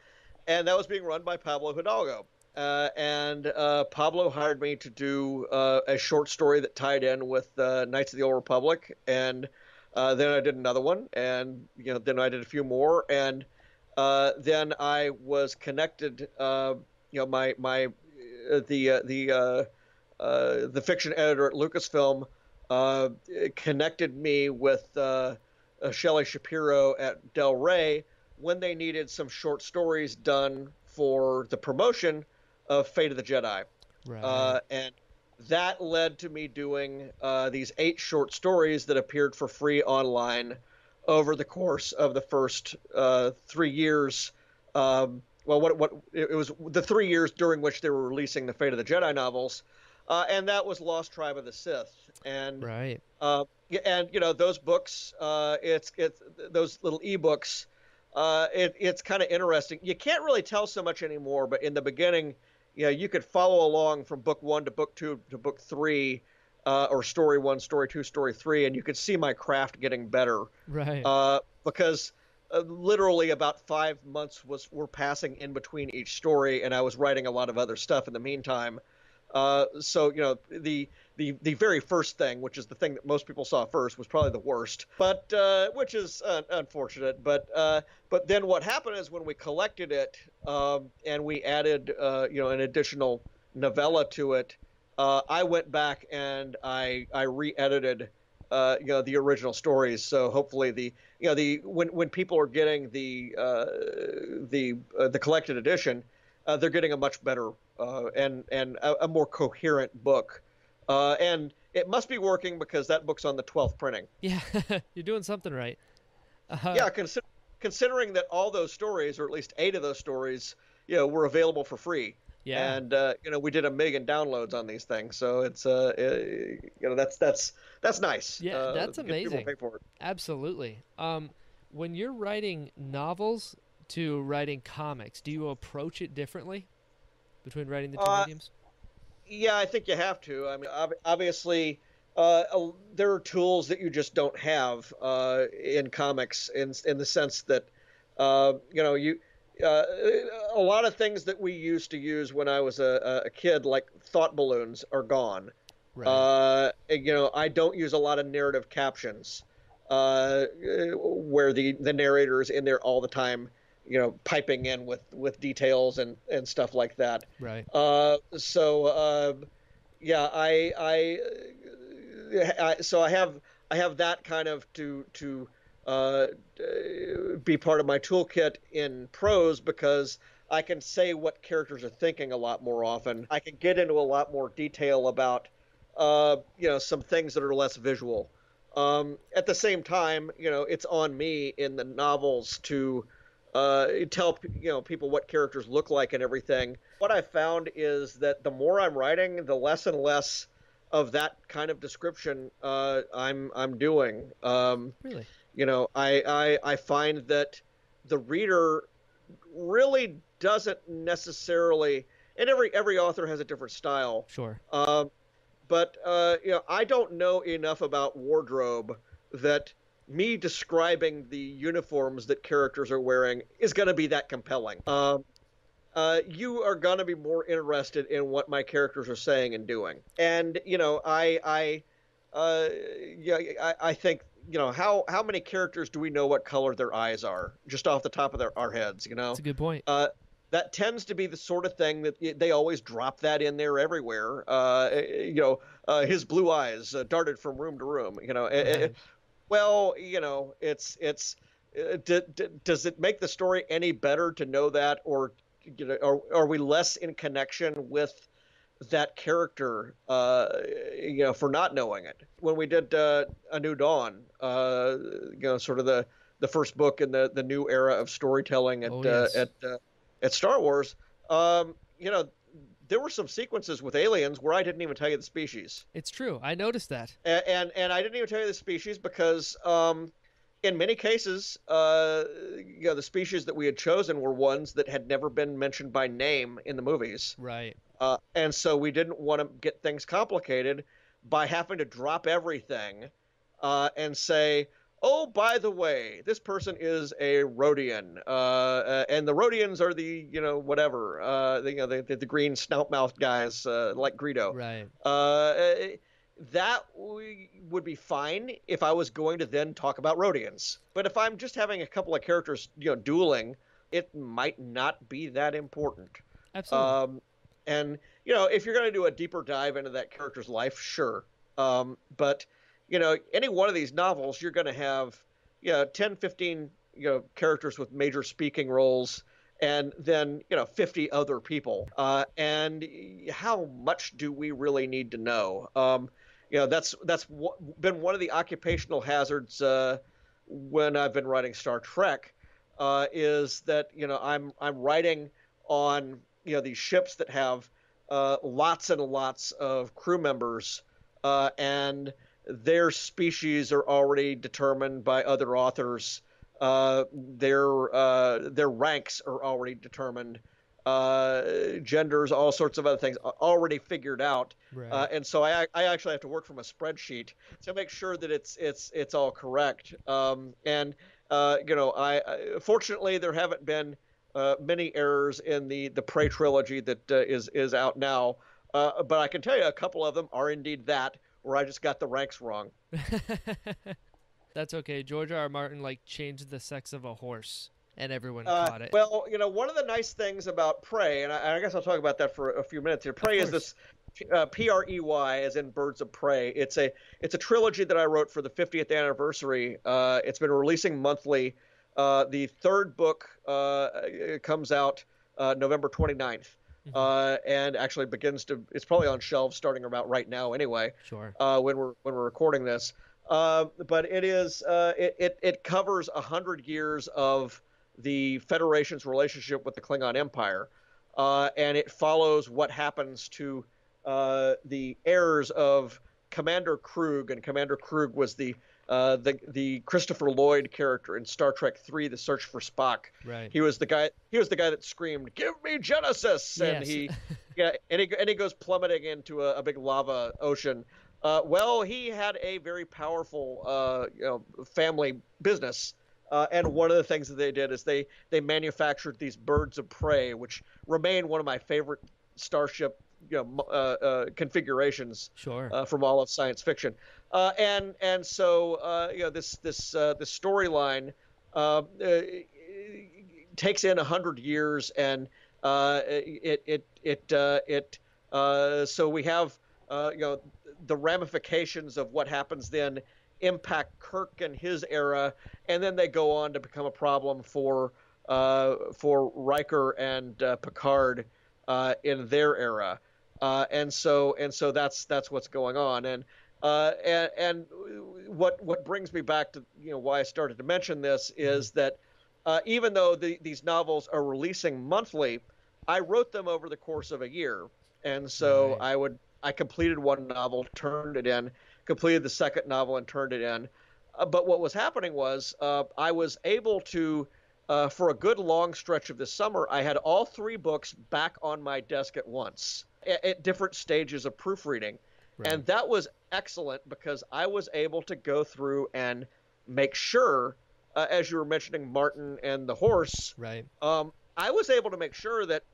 and that was being run by Pablo Hidalgo. Uh, and uh, Pablo hired me to do uh, a short story that tied in with uh, Knights of the Old Republic, and uh, then I did another one, and you know then I did a few more, and uh, then I was connected. Uh, you know my my the uh, the uh, uh, the fiction editor at Lucasfilm uh, connected me with uh, uh, Shelley Shapiro at Del Rey when they needed some short stories done for the promotion of Fate of the Jedi. Right. Uh, and that led to me doing uh, these eight short stories that appeared for free online over the course of the first uh, three years. Um, well, what what it was the three years during which they were releasing the Fate of the Jedi novels, uh, and that was Lost Tribe of the Sith. And right. uh, and you know those books, uh, it's it's those little ebooks. Uh, it, it's kind of interesting. You can't really tell so much anymore, but in the beginning, you know, you could follow along from book one to book two to book three, uh, or story one, story two, story three, and you could see my craft getting better Right. uh, because uh, literally about five months was were passing in between each story, and I was writing a lot of other stuff in the meantime. Uh, so you know the the the very first thing, which is the thing that most people saw first, was probably the worst, but uh, which is uh, unfortunate. But uh, but then what happened is when we collected it um, and we added uh, you know an additional novella to it, I went back and I I re-edited uh, you know the original stories. So hopefully the you know the when when people are getting the uh, the uh, the collected edition, uh, they're getting a much better uh, and and a, a more coherent book. Uh, and it must be working because that book's on the 12th printing. yeah. You're doing something right. Uh, yeah, consider, considering that all those stories, or at least eight of those stories, you know, were available for free. Yeah. And uh, you know, we did a million downloads on these things, so it's uh, uh you know, that's that's that's nice. Yeah, Uh, that's amazing. Pay for it. Absolutely. Um, when you're writing novels to writing comics, do you approach it differently between writing the two Uh, mediums? Yeah, I think you have to. I mean, ob- obviously, uh, there are tools that you just don't have uh, in comics, in in the sense that, uh, you know, you uh, a lot of things that we used to use when I was a, a kid, like thought balloons, are gone. Right. Uh, you know, I don't use a lot of narrative captions, uh, where the the narrator is in there all the time, you know, piping in with with details and and stuff like that. right. Uh, so uh, yeah, I, I, I, so I have I have that kind of to to uh, be part of my toolkit in prose because I can say what characters are thinking a lot more often. I can get into a lot more detail about uh, you know some things that are less visual. Um, at the same time, you know, it's on me in the novels to uh, tell you know people what characters look like and everything. What I found is that the more I'm writing, the less and less of that kind of description uh, I'm I'm doing. Um, Really. You know, I, I I find that the reader really doesn't necessarily, and every every author has a different style. Sure. Um, but uh, you know, I don't know enough about wardrobe that me describing the uniforms that characters are wearing is going to be that compelling. Um, uh, you are going to be more interested in what my characters are saying and doing. And you know, I, I, uh, yeah, I, I think you know how how many characters do we know what color their eyes are just off the top of their our heads? You know, That's a good point. uh, that tends to be the sort of thing that they always drop that in there everywhere. Uh, you know, uh, his blue eyes uh, darted from room to room. You know, eh, eh, well, you know, it's it's. Uh, d- d- does it make the story any better to know that, or you know, are, are we less in connection with that character, uh, you know, for not knowing it? When we did uh, A New Dawn, uh, you know, sort of the the first book in the the new era of storytelling at Oh, uh, yes. at uh, at Star Wars, um, you know, there were some sequences with aliens where I didn't even tell you the species, It's true. I noticed that. and and, and I didn't even tell you the species because um, in many cases, uh, you know, the species that we had chosen were ones that had never been mentioned by name in the movies, Right. uh, and so we didn't want to get things complicated by having to drop everything uh, and say. Oh, by the way, this person is a Rodian, uh, uh, and the Rodians are the, you know, whatever, uh, the, you know, the, the, the green snout-mouthed guys uh, like Greedo. Right. That would be fine if I was going to then talk about Rodians. But if I'm just having a couple of characters, you know, dueling, it might not be that important. Absolutely. Um, and you know, if you're going to do a deeper dive into that character's life, sure. Um, but you know, any one of these novels, you're going to have, you know, 10, 15, you know, characters with major speaking roles, and then you know, 50 other people. Uh, and how much do we really need to know? Um, you know, that's that's been one of the occupational hazards uh, when I've been writing Star Trek. Uh, is that you know I'm I'm writing on you know these ships that have uh, lots and lots of crew members, uh, and their species are already determined by other authors. Uh, their uh, their ranks are already determined. Uh, genders, all sorts of other things already figured out. right. Uh, and so I, I actually have to work from a spreadsheet to make sure that it's it's it's all correct. Um, and uh, you know, I, I fortunately there haven't been uh, many errors in the the Prey trilogy that uh, is is out now. Uh, but I can tell you a couple of them are indeed that where I just got the ranks wrong. That's okay. George R. R. Martin like changed the sex of a horse, and everyone Uh, caught it. well, you know, one of the nice things about Prey, and I, I guess I'll talk about that for a few minutes here. Prey is this uh, P R E Y, as in Birds of Prey. It's a it's a trilogy that I wrote for the 50th anniversary. Uh, it's been releasing monthly. Uh, the third book uh, comes out uh, November 29th. Uh, and actually begins to. It's probably on shelves starting about right now, anyway sure. uh, when we're when we're recording this. Uh, but it is uh, it, it it covers a hundred years of the Federation's relationship with the Klingon Empire, uh, and it follows what happens to uh, the heirs of Commander Kruge, and Commander Kruge was the uh, the the Christopher Lloyd character in Star Trek Three: The Search for Spock. Right. He was the guy. He was the guy that screamed, "Give me Genesis!" and Yes. he, yeah, and he and he goes plummeting into a, a big lava ocean. Uh, well, he had a very powerful, uh, you know, family business, uh, and one of the things that they did is they they manufactured these birds of prey, which remain one of my favorite starship, you know, uh, uh, configurations Sure. uh, from all of science fiction. Uh, and and so uh, you know this this uh, this storyline uh, uh, takes in a hundred years, and uh, it it it uh, it uh, so we have uh, you know the ramifications of what happens then impact Kirk and his era, and then they go on to become a problem for uh, for Riker and uh, Picard uh, in their era, uh, and so and so that's that's what's going on, and uh, and and what what brings me back to you know why I started to mention this is that uh, even though the, these novels are releasing monthly, I wrote them over the course of a year, and so Right. I would I completed one novel, turned it in, completed the second novel, and turned it in. Uh, but what was happening was uh, I was able to, uh, for a good long stretch of this summer, I had all three books back on my desk at once at, at different stages of proofreading. Right. And that was excellent because I was able to go through and make sure, uh, as you were mentioning Martin and the horse, right. um, I was able to make sure that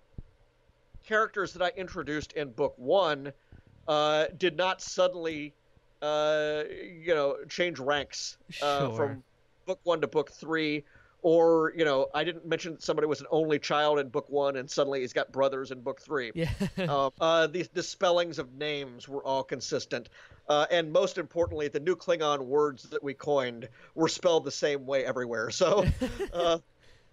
characters that I introduced in book one uh, did not suddenly, uh, you know, change ranks uh, Sure. from book one to book three. Or, you know, I didn't mention that somebody was an only child in book one and suddenly he's got brothers in book three Yeah. um, uh, the, the spellings of names were all consistent. Uh, and most importantly, the new Klingon words that we coined were spelled the same way everywhere. So, uh,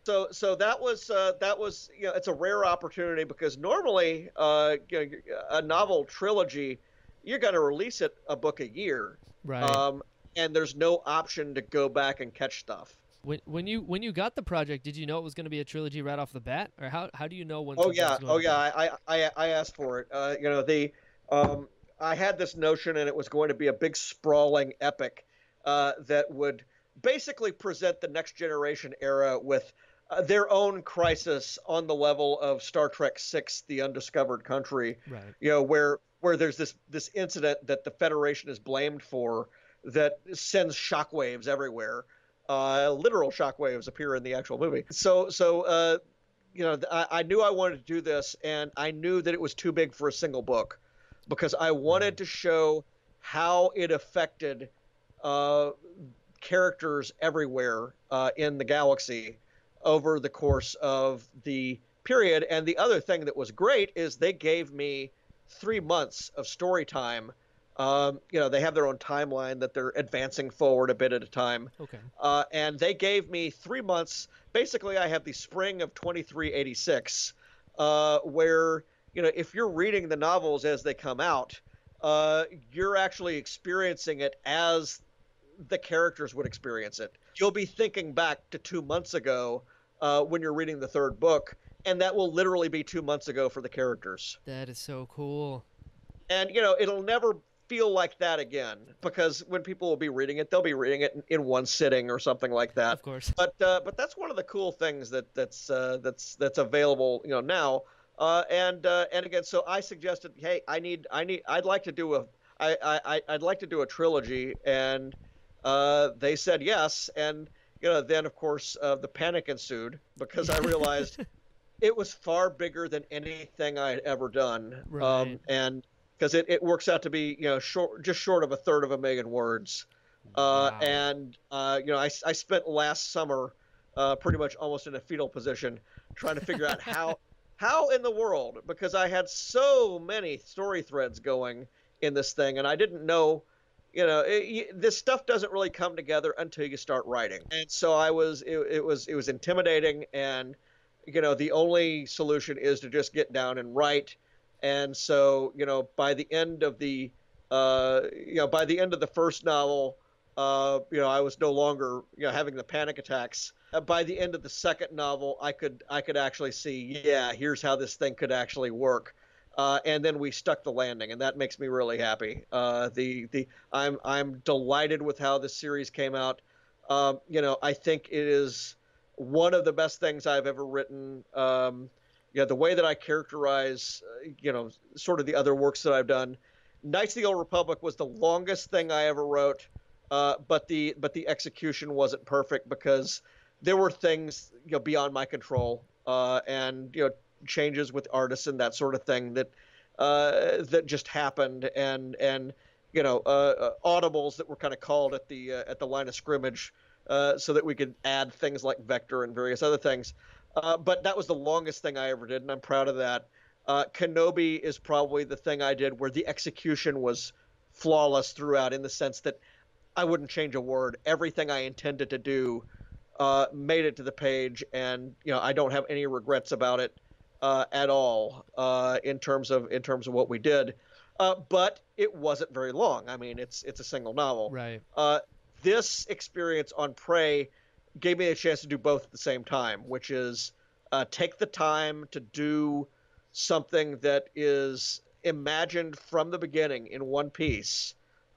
so, so that was uh, that was you know it's a rare opportunity because normally uh, you know, a novel trilogy, you're going to release it a book a year, right. um, and there's no option to go back and catch stuff. When when you when you got the project, did you know it was going to be a trilogy right off the bat, or how how do you know when? Oh yeah, oh yeah. I, I I asked for it. Uh, you know the um, I had this notion, and it was going to be a big sprawling epic uh, that would basically present the next generation era with uh, their own crisis on the level of Star Trek Six: The Undiscovered Country. Right. You know where where there's this this incident that the Federation is blamed for that sends shockwaves everywhere. Uh, literal shockwaves appear in the actual movie. So so uh, you know I, I knew I wanted to do this, and I knew that it was too big for a single book because I wanted to show how it affected uh, characters everywhere uh, in the galaxy over the course of the period. And the other thing that was great is they gave me three months of story time. Um, you know, they have their own timeline that they're advancing forward a bit at a time. Okay. Uh, and they gave me three months. Basically, I have the spring of 2386, uh, where, you know, if you're reading the novels as they come out, uh, you're actually experiencing it as the characters would experience it. You'll be thinking back to two months ago uh, when you're reading the third book, and that will literally be two months ago for the characters. That is so cool. And, you know, it'll never feel like that again because when people will be reading it, they'll be reading it in, in one sitting or something like that. Of course. But uh, but that's one of the cool things that that's uh, that's that's available, you know, now. Uh, and uh, and again, so I suggested, hey, I need I need I'd like to do a I I I'd like to do a trilogy, and uh, they said yes, and you know then of course uh, the panic ensued because I realized it was far bigger than anything I had ever done, um, and because it, it works out to be you know short just short of a third of a million words. Uh, Wow. and uh, you know, I, I spent last summer uh, pretty much almost in a fetal position trying to figure out how how in the world because I had so many story threads going in this thing, and I didn't know. You know, it, this stuff doesn't really come together until you start writing, and so I was. It, it was it was intimidating, and you know, the only solution is to just get down and write. And so, you know, by the end of the, uh, you know, by the end of the first novel, uh, you know, I was no longer, you know, having the panic attacks. Uh, by the end of the second novel, I could, I could actually see, yeah, here's how this thing could actually work. Uh, and then we stuck the landing, and that makes me really happy. Uh, the, the, I'm, I'm delighted with how this series came out. Um, you know, I think it is one of the best things I've ever written. Um, the way that I characterize, uh, you know, sort of the other works that I've done. Knights of the Old Republic was the longest thing I ever wrote, uh, but the but the execution wasn't perfect because there were things you know beyond my control, uh, and you know changes with artists and that sort of thing that uh, that just happened, and and you know uh, uh, audibles that were kind of called at the uh, at the line of scrimmage, uh, so that we could add things like vector and various other things. Uh, but that was the longest thing I ever did, and I'm proud of that. Uh, Kenobi is probably the thing I did where the execution was flawless throughout, in the sense that I wouldn't change a word. Everything I intended to do uh, made it to the page, and you know I don't have any regrets about it uh, at all uh, in terms of in terms of what we did. Uh, but it wasn't very long. I mean, it's it's a single novel. Right. This experience on Prey gave me a chance to do both at the same time, which is uh, take the time to do something that is imagined from the beginning in one piece,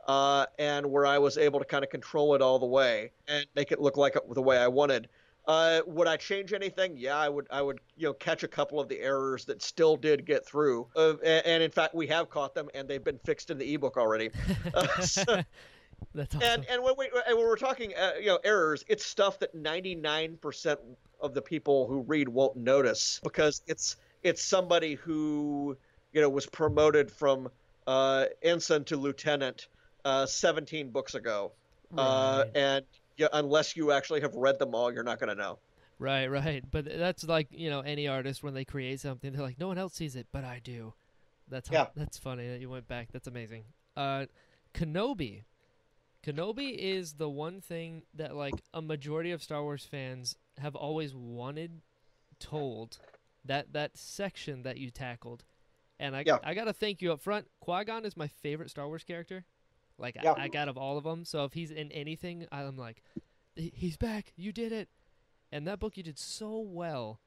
uh, and where I was able to kind of control it all the way and make it look like it the way I wanted. Uh, would I change anything? Yeah, I would. I would, you know, catch a couple of the errors that still did get through, uh, and, and in fact, we have caught them, and they've been fixed in the ebook already. Uh, so- That's awesome. and and when we and when we're talking uh, you know errors, it's stuff that 99% of the people who read won't notice because it's it's somebody who you know was promoted from uh, ensign to lieutenant uh, 17 books ago, uh, Right. and yeah, unless you actually have read them all, you're not going to know. Right, right. But that's like you know any artist when they create something, they're like, no one else sees it, but I do. That's how, Yeah. that's funny that you went back. That's amazing. Uh, Kenobi. Kenobi is the one thing that like a majority of Star Wars fans have always wanted told. That that section that you tackled, and I Yeah. I gotta thank you up front. Qui Gon is my favorite Star Wars character. Like Yeah. I, I got of all of them. So if he's in anything, I'm like, he's back. You did it. And that book you did so well,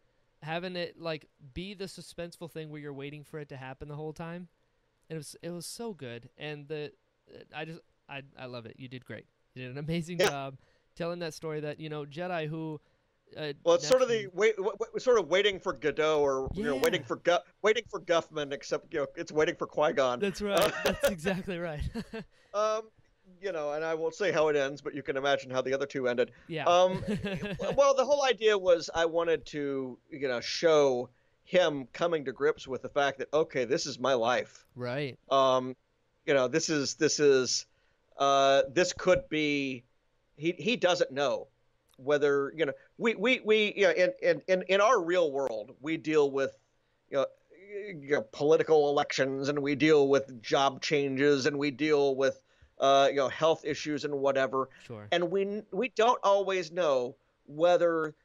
having it like be the suspenseful thing where you're waiting for it to happen the whole time. It was it was so good, and the I just I I love it. You did great. You did an amazing Yeah. job telling that story. That you know Jedi who. Uh, Well, it's sort of the wait, sort of waiting for Godot, or you know, waiting for Gu- waiting for Guffman, except you know, it's waiting for Qui Gon. That's right. That's exactly right. Um, you know, and I won't say how it ends, but you can imagine how the other two ended. yeah. Um, well, the whole idea was I wanted to, you know, show him coming to grips with the fact that okay, this is my life. right. Um, you know, this is this is uh, this could be. He he doesn't know whether you know we we we you know, in in in in our real world we deal with you know, you know political elections and we deal with job changes and we deal with uh, you know health issues and whatever Sure. and we we don't always know whether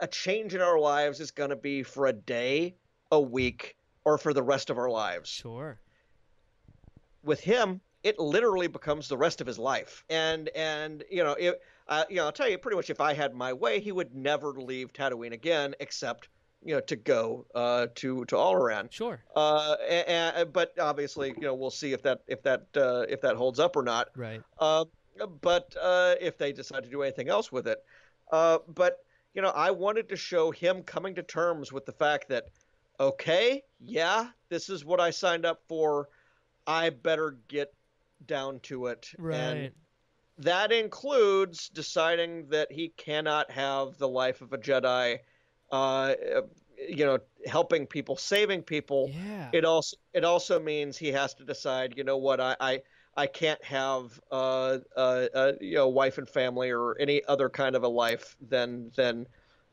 a change in our lives is going to be for a day, a week, or for the rest of our lives. Sure. With him, it literally becomes the rest of his life. And and you know, it, uh, you know, I'll tell you pretty much if I had my way, he would never leave Tatooine again, except you know to go uh, to to Alderaan. Sure. Uh, a- a- but obviously, you know, we'll see if that if that uh, if that holds up or not. Right. Uh, but uh, if they decide to do anything else with it, uh, but you know, I wanted to show him coming to terms with the fact that, okay, yeah, this is what I signed up for. I better get down to it, Right. and that includes deciding that he cannot have the life of a Jedi. Uh, you know, helping people, saving people yeah. it also it also means he has to decide you know what i i, I can't have uh, uh, uh you know wife and family or any other kind of a life than than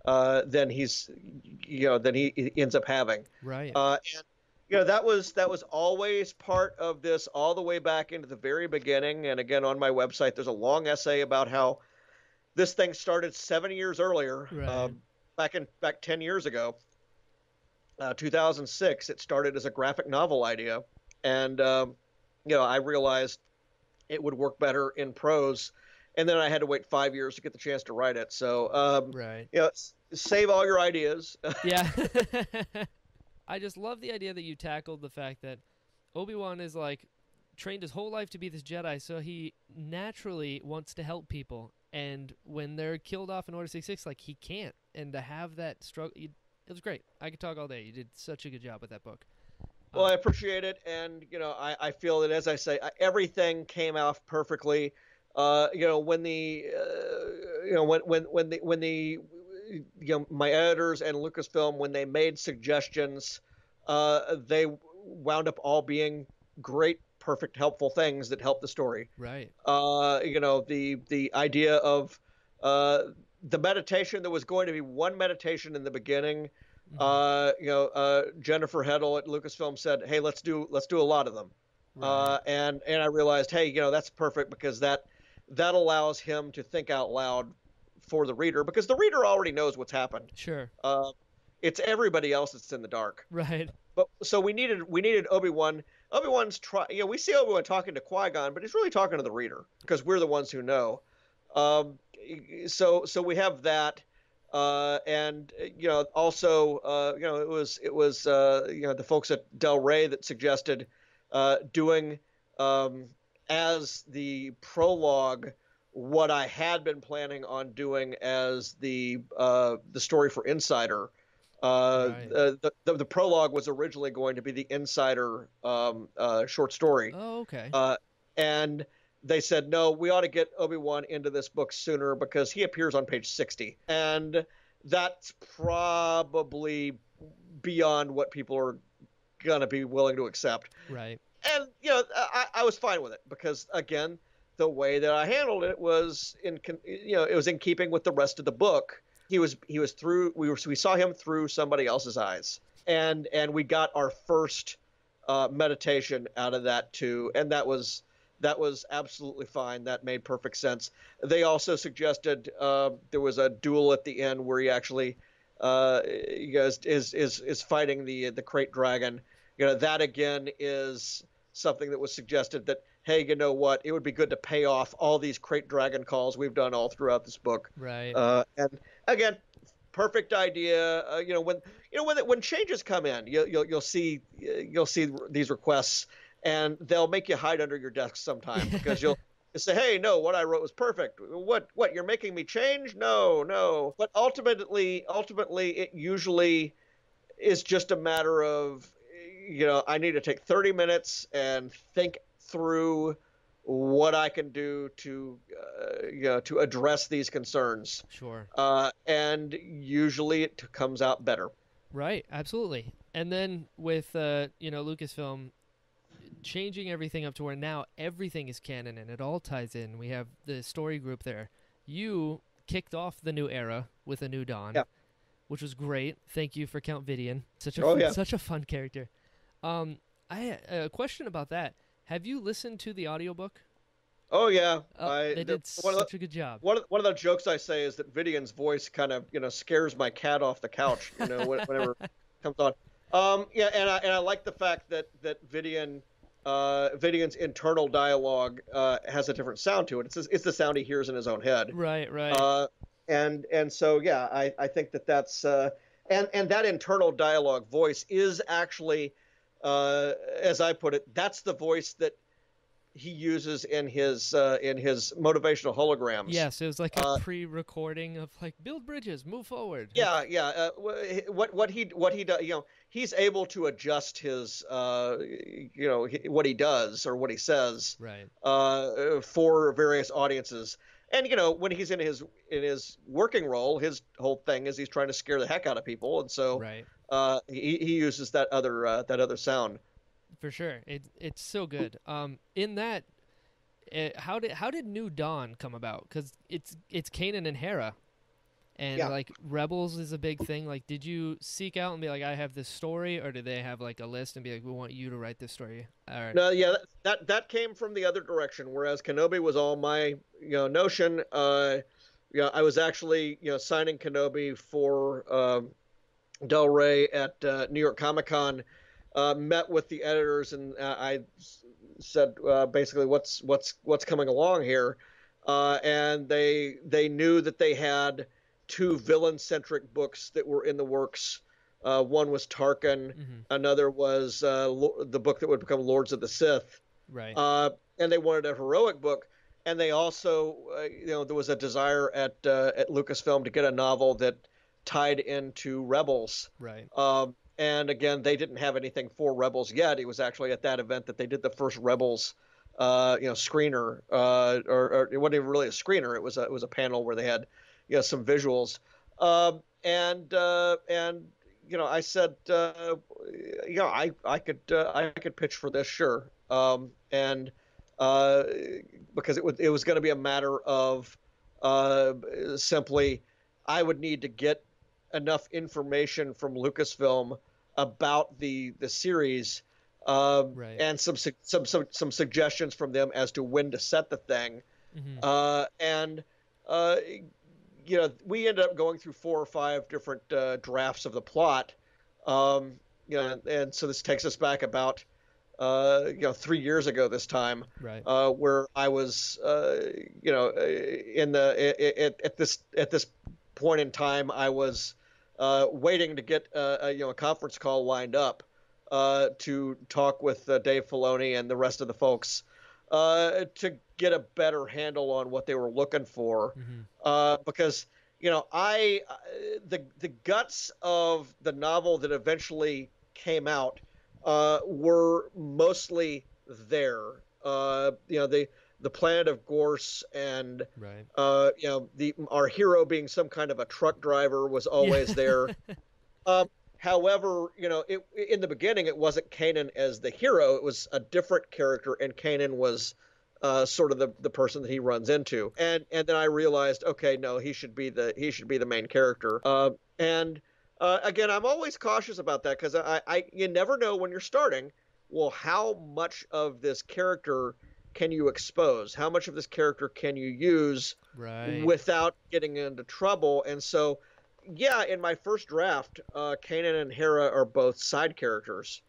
uh than he's you know than he, he ends up having right. uh and you know that was that was always part of this all the way back into the very beginning and again on my website there's a long essay about how this thing started seven years earlier Right. um, back in back 10 years ago uh, 2006 it started as a graphic novel idea and um, you know i realized it would work better in prose and then i had to wait five years to get the chance to write it so um, right. you know save all your ideas Yeah. I just love the idea that you tackled the fact that Obi Wan is like trained his whole life to be this Jedi, so he naturally wants to help people. And when they're killed off in Order 66, like he can't. And to have that struggle, it was great. I could talk all day. You did such a good job with that book. Well, I appreciate it, and you know, I, I feel that as I say, everything came off perfectly. Uh, you know, when the uh, you know when when when the when the you know my editors and Lucasfilm when they made suggestions, uh, they wound up all being great, perfect, helpful things that helped the story. Right. Uh, you know, the the idea of uh, the meditation. There was going to be one meditation in the beginning Mm-hmm. uh, you know, uh, Jennifer Heddle at Lucasfilm said, "Hey, let's do let's do a lot of them." Uh, and and I realized, hey, you know, that's perfect because that that allows him to think out loud for the reader because the reader already knows what's happened. Sure. Uh, it's everybody else that's in the dark. Right. But so we needed we needed Obi Wan. Obi Wan's try. You know, we see Obi Wan talking to Qui Gon, but he's really talking to the reader because we're the ones who know. Um, so so we have that. Uh, and you know, also, uh, you know, it was it was uh, you know the folks at Del Rey that suggested uh, doing um, as the prologue what I had been planning on doing as the uh, the story for Insider. Uh, Right. uh, the, the the prologue was originally going to be the Insider um, uh, short story, Oh, okay. uh, and they said no, we ought to get Obi Wan into this book sooner because he appears on page sixty, and that's probably beyond what people are gonna be willing to accept. right. And you know, I, I was fine with it because again, the way that I handled it was in you know it was in keeping with the rest of the book. He was he was through we were we saw him through somebody else's eyes, and and we got our first uh, meditation out of that too, and that was that was absolutely fine. That made perfect sense. They also suggested uh, there was a duel at the end where he actually uh, you guys is is is fighting the the krayt dragon. You know that again is something that was suggested that hey, you know what? It would be good to pay off all these Krayt Dragon calls we've done all throughout this book. Right. Uh, and again, perfect idea. Uh, you know, when you know when when changes come in, you, you'll you'll see you'll see these requests, and they'll make you hide under your desk sometime because you'll. say, hey, no, what I wrote was perfect. What, what? You're making me change? No, no. But ultimately, ultimately, it usually is just a matter of, you know, I need to take 30 minutes and think through what I can do to, uh, you know, to address these concerns. Sure. Uh, and usually it comes out better. Right. Absolutely. And then with uh, you know Lucasfilm changing everything up to where now everything is canon and it all ties in. We have the story group there. You kicked off the new era with a new dawn, Yeah. which was great. Thank you for Count Vidian. Such a Oh, fun, yeah. such a fun character. Um, I a question about that. Have you listened to the audiobook? Oh yeah, Oh, I, they did one of the, such a good job. one of, one of the jokes I say is that Vidian's voice kind of you know scares my cat off the couch. You know, whenever it comes on. Um, yeah, and I and I like the fact that that Vidian, uh, Vidian's internal dialogue uh, has a different sound to it. It's it's the sound he hears in his own head. Right, right. Uh, and and so yeah, I, I think that that's uh, and and that internal dialogue voice is actually, uh, as I put it, that's the voice that he uses in his uh, in his motivational holograms. yes, it was like a uh, pre-recording of like build bridges, move forward. Yeah, yeah. Uh, what what he what he does, you know, he's able to adjust his, uh, you know, he- what he does or what he says Right. uh, for various audiences. And you know, when he's in his in his working role, his whole thing is he's trying to scare the heck out of people, and so Right. Uh, he he uses that other uh, that other sound. For sure. It it's so good. Um in that uh, how did how did New Dawn come about? Cuz it's it's Kanan and Hera. And Yeah. like Rebels is a big thing. Like did you seek out and be like I have this story or did they have like a list and be like we want you to write this story? All right. No, yeah, that, that that came from the other direction. Whereas Kenobi was all my you know notion. Uh, yeah, I was actually you know signing Kenobi for um, Del Rey at uh, New York Comic Con. Uh, met with the editors and uh, I said uh, basically what's what's what's coming along here, uh, and they they knew that they had two villain centric books that were in the works. Uh, one was Tarkin, Mhm. another was uh, Lo- the book that would become Lords of the Sith, Right. uh, and they wanted a heroic book. And they also, uh, you know, there was a desire at uh, at Lucasfilm to get a novel that tied into Rebels. right. Um, and again, they didn't have anything for Rebels yet. It was actually at that event that they did the first Rebels, uh, you know, screener, uh, or, or it wasn't even really a screener. It was a, it was a panel where they had, you know, some visuals. Um, and uh, and you know, I said, uh, you know, I I could uh, I could pitch for this, sure. Um, and uh, because it was it was going to be a matter of uh, simply, I would need to get enough information from Lucasfilm about the the series, um, Right. and some, some some some suggestions from them as to when to set the thing. Mhm. Uh, and uh, you know, we ended up going through four or five different uh, drafts of the plot. Um, you know, and so this takes us back about uh, you know three years ago this time, Right. uh, where I was uh, you know uh, in the at, at this at this point in time I was uh, waiting to get uh, a, you know a conference call lined up uh, to talk with uh, Dave Filoni and the rest of the folks uh, to get a better handle on what they were looking for Mhm. uh, because you know I uh, the the guts of the novel that eventually came out uh, were mostly there. Uh, you know the the planet of Gorse and Right. uh, you know the our hero being some kind of a truck driver was always there. um, however, you know it in the beginning it wasn't Kanan as the hero; it was a different character, and Kanan was uh, sort of the, the person that he runs into. And and then I realized, okay, no, he should be the he should be the main character. Uh, and uh, again, I'm always cautious about that because I, I you never know when you're starting. Well, how much of this character can you expose? How much of this character can you use Right. without getting into trouble? And so, yeah, in my first draft, uh, Kanan and Hera are both side characters.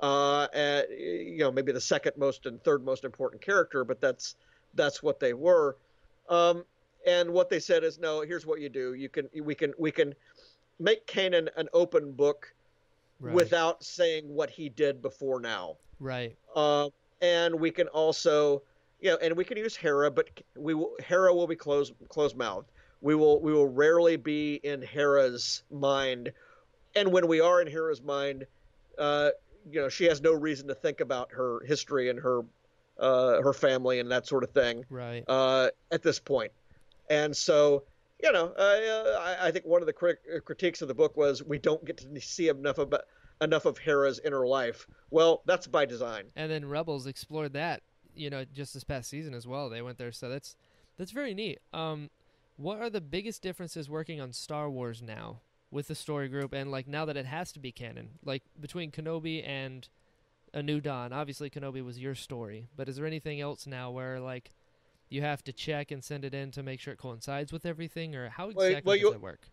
uh, and, you know, maybe the second most and third most important character, but that's that's what they were. Um, and what they said is, no, here's what you do. You can we can we can make Kanan an open book Right. without saying what he did before now. right. Uh, and we can also, you know, and we can use Hera, but we will, Hera will be closed closed mouthed. We will we will rarely be in Hera's mind, and when we are in Hera's mind, uh, you know, she has no reason to think about her history and her uh, her family and that sort of thing Right. uh, at this. And so, you know, uh, I, I think one of the crit- critiques of the book was we don't get to see enough of enough of Hera's inner life. Well, that's by design. and then Rebels explored that, you know, just this past season as well. They went there, so that's that's very neat. Um, what are the biggest differences working on Star Wars now with the story group, and like now that it has to be canon, like between Kenobi and A New Dawn? Obviously, Kenobi was your story, but is there anything else now where like you have to check and send it in to make sure it coincides with everything, or how exactly well, does it work?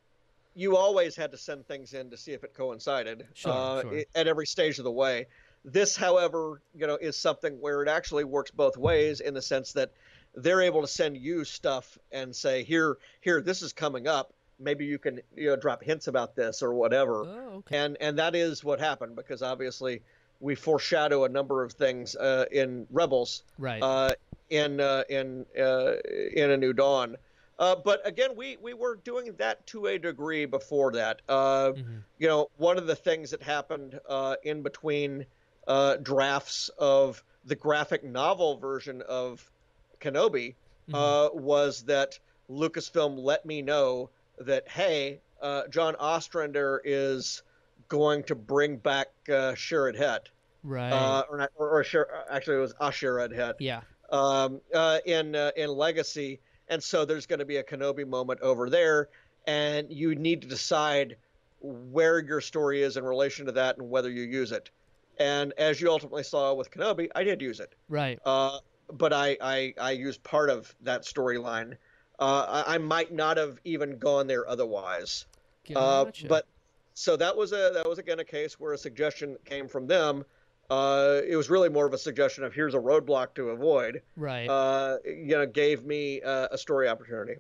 You always had to send things in to see if it coincided Sure, uh, sure. at every stage of the way. This, however, you know, is something where it actually works both ways in the sense that they're able to send you stuff and say, "Here, here, this is coming up. Maybe you can, you know, drop hints about this or whatever." Oh, okay. and and that is what happened because obviously we foreshadow a number of things uh, in Rebels, right. uh, in uh, in uh, in A New Dawn. Uh, but again, we we were doing that to a degree before that. Uh, Mhm. You know, one of the things that happened uh, in between uh, drafts of the graphic novel version of Kenobi Mhm. uh, was that Lucasfilm let me know that hey, uh, John Ostrander is going to bring back uh, Sharad Hett, right. uh, or, not, or, or Sher- actually it was Asharad Hett yeah. um, uh, in uh, in Legacy, and so there's going to be a Kenobi moment over there, and you need to decide where your story is in relation to that and whether you use it. And as you ultimately saw with Kenobi, I did use it Right. uh, but I, I I used part of that storyline. Uh, I, I might not have even gone there otherwise. Uh, but so that was a that was again a case where a suggestion came from them. Uh, it was really more of a suggestion of here's a roadblock to avoid. right. Uh, you know, gave me uh, a story opportunity.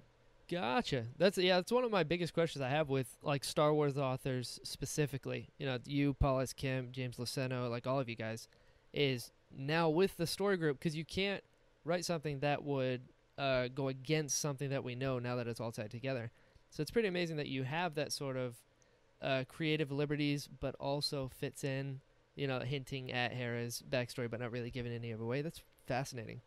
Gotcha. That's yeah. That's one of my biggest questions I have with like Star Wars authors specifically. You know, you, Paul S. Kemp, James Luceno, like all of you guys, is now with the story group because you can't write something that would uh, go against something that we know now that it's all tied together. So it's pretty amazing that you have that sort of uh, creative liberties, but also fits in. You know, hinting at Hera's backstory, but not really giving any of it away. That's fascinating.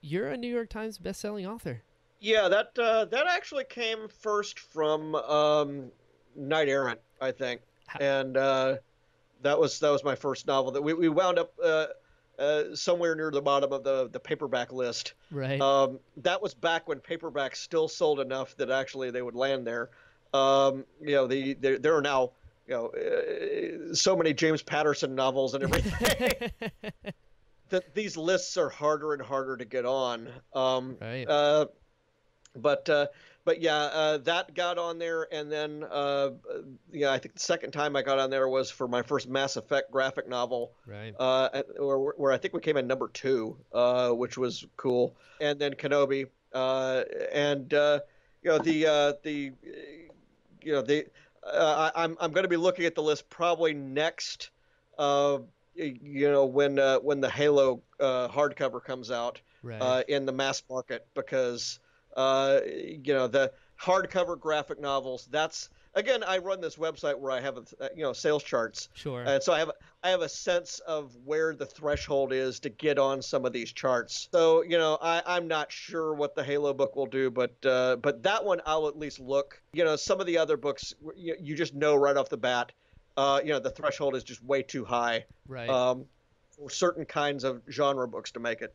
You're a New York Times best-selling author. Yeah, that uh, that actually came first from um, Knight Errant, I think, How- and uh, that was that was my first novel. That we, we wound up uh, uh, somewhere near the bottom of the the paperback list. Right. Um, that was back when paperbacks still sold enough that actually they would land there. Um, you know, the there, there are now you know uh, so many James Patterson novels and everything that these lists are harder and harder to get on. Um, Right. uh, but uh, but yeah, uh, that got on there, and then uh, yeah, I think the second time I got on there was for my first Mass Effect graphic novel, right. uh, where, where I think we came in number two, uh, which was cool, and then Kenobi, uh, and uh, you know the uh, the you know the uh, I, I'm I'm going to be looking at the list probably next, uh, you know when uh, when the Halo uh, hardcover comes out Right. uh, in the mass market because uh, you know the hardcover graphic novels. That's again, I run this website where I have a, you know sales charts, sure. and so I have I have a sense of where the threshold is to get on some of these charts. So you know I, I'm not sure what the Halo book will do, but uh, but that one I'll at least look. You know some of the other books you, you just know right off the bat. Uh, you know the threshold is just way too high right. um, for certain kinds of genre books to make it.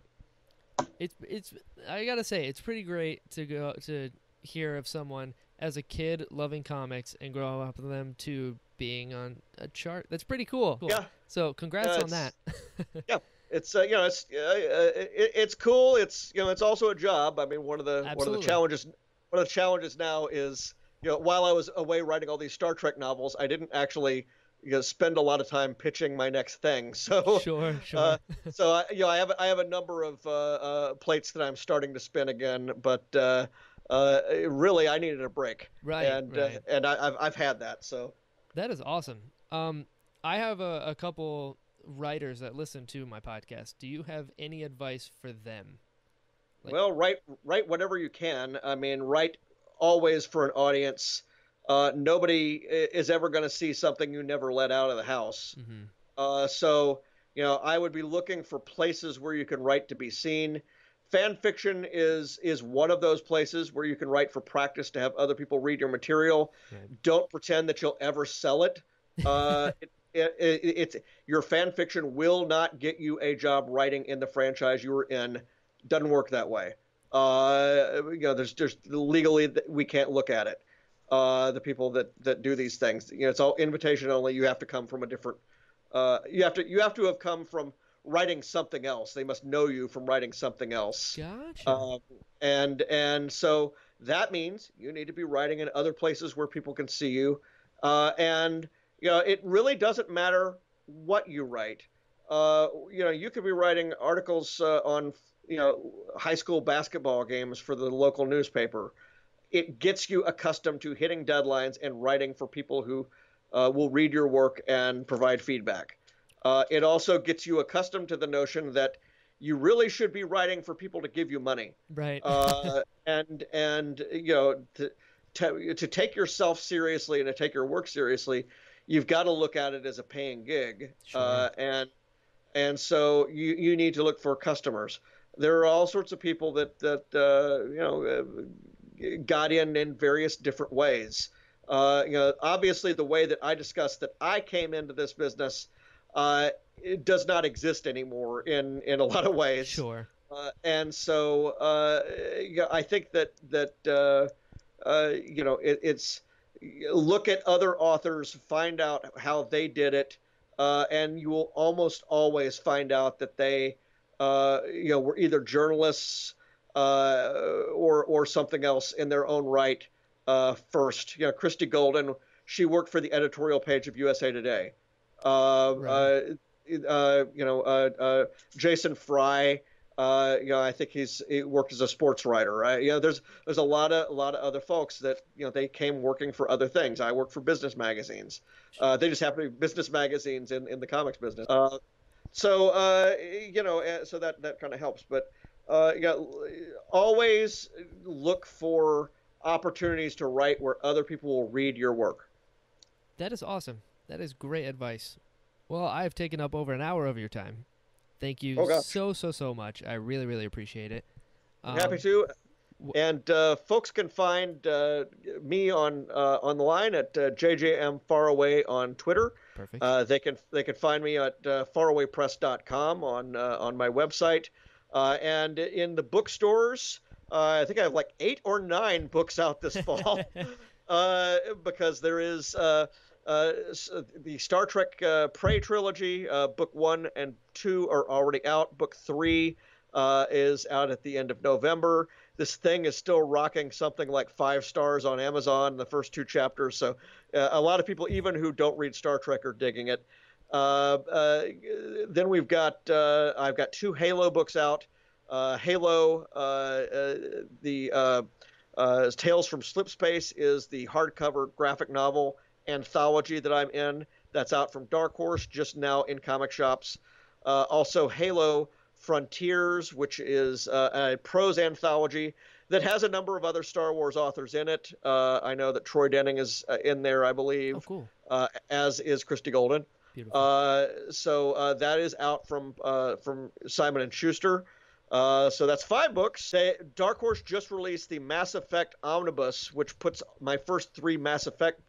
it's it's I gotta say it's pretty great to go to hear of someone as a kid loving comics and grow up with them to being on a chart. That's pretty cool. Cool. Yeah. So congrats Yeah, on that. yeah. it's uh, you know it's uh, uh, it, it's cool. It's you know it's also a job. I mean one of the one of the challenges one of the challenges now is you know while I was away writing all these Star Trek novels, I didn't actually you know, spend a lot of time pitching my next thing. So Sure, sure. uh, so I, you know, I have I have a number of uh, uh, plates that I'm starting to spin again, but uh, uh, really I needed a break, right, and right. Uh, and I, I've I've had that. So That is awesome. Um, I have a, a couple writers that listen to my podcast. Do you have any advice for them? Like- well, write write whatever you can. I mean, write always for an audience. Uh, nobody is ever going to see something you never let out of the house. Mm-hmm. Uh, so, you know, I would be looking for places where you can write to be seen. Fan fiction is is one of those places where you can write for practice to have other people read your material. Right. Don't pretend that you'll ever sell it. Uh, it, it, it, it's your fan fiction will not get you a job writing in the franchise you were in. Doesn't work that way. Uh, you know, there's just legally we can't look at it. Uh, the people that that do these things, you know, it's all invitation only. You have to come from a different. Uh, you have to you have to have come from writing something else. They must know you from writing something else. Gotcha. Um, and and so that means you need to be writing in other places where people can see you. Uh, and you know, it really doesn't matter what you write. Uh, you know, you could be writing articles uh, on you know high school basketball games for the local newspaper. It gets you accustomed to hitting deadlines and writing for people who uh, will read your work and provide feedback. Uh, it also gets you accustomed to the notion that you really should be writing for people to give you money right. uh, and and you know to, to to take yourself seriously and to take your work seriously you've got to look at it as a paying gig Sure. uh, and and so you you need to look for customers there are all sorts of people that that uh, you know uh, got in in various different ways uh, you know obviously the way that I discussed that I came into this business uh, it does not exist anymore in in a lot of ways sure. uh, and so uh, I think that that uh, uh, you know it, it's look at other authors, find out how they did it, uh, and you will almost always find out that they uh, you know were either journalists uh, or or something else in their own right uh, first. You know, Christie Golden, she worked for the editorial page of USA Today. Uh, Right. uh, uh, you know, uh, uh, Jason Fry. Uh, you know, I think he's he worked as a sports writer. Right? You know, there's there's a lot of a lot of other folks that you know they came working for other things. I work for business magazines. Uh, they just happen to be business magazines in, in the comics business. Uh, so uh, you know, uh, so that that kind of helps. But uh, yeah, always look for opportunities to write where other people will read your work. That is awesome. That is great advice. Well, I've taken up over an hour of your time. Thank you Oh, so so so much. I really really appreciate it. I'm happy Um, to. And uh, folks can find uh, me on uh, on the line at uh, JJM Faraway on Twitter. Perfect. Uh, they can they can find me at uh, farawaypress.com on uh, on my website, uh, and in the bookstores. Uh, I think I have like eight or nine books out this fall, uh, because there is uh, uh, the Star Trek uh, Prey trilogy. Uh, book one and two are already out. Book three uh, is out at the end of November. This thing is still rocking something like five stars on Amazon. The first two chapters, so a lot of people, even who don't read Star Trek, are digging it. Then we've got I've got two Halo books out. Halo, the Tales from Slipspace is the hardcover graphic novel anthology that I'm in. That's out from Dark Horse, just now in comic shops. Uh, also, Halo Fractures, which is uh, a prose anthology that has a number of other Star Wars authors in it. Uh, I know that Troy Denning is uh, in there, I believe, oh, cool. uh, as is Christie Golden. Beautiful. Uh, so uh, that is out from uh, from Simon and Schuster. Uh, so that's five books. They, Dark Horse just released the Mass Effect Omnibus, which puts my first three Mass Effect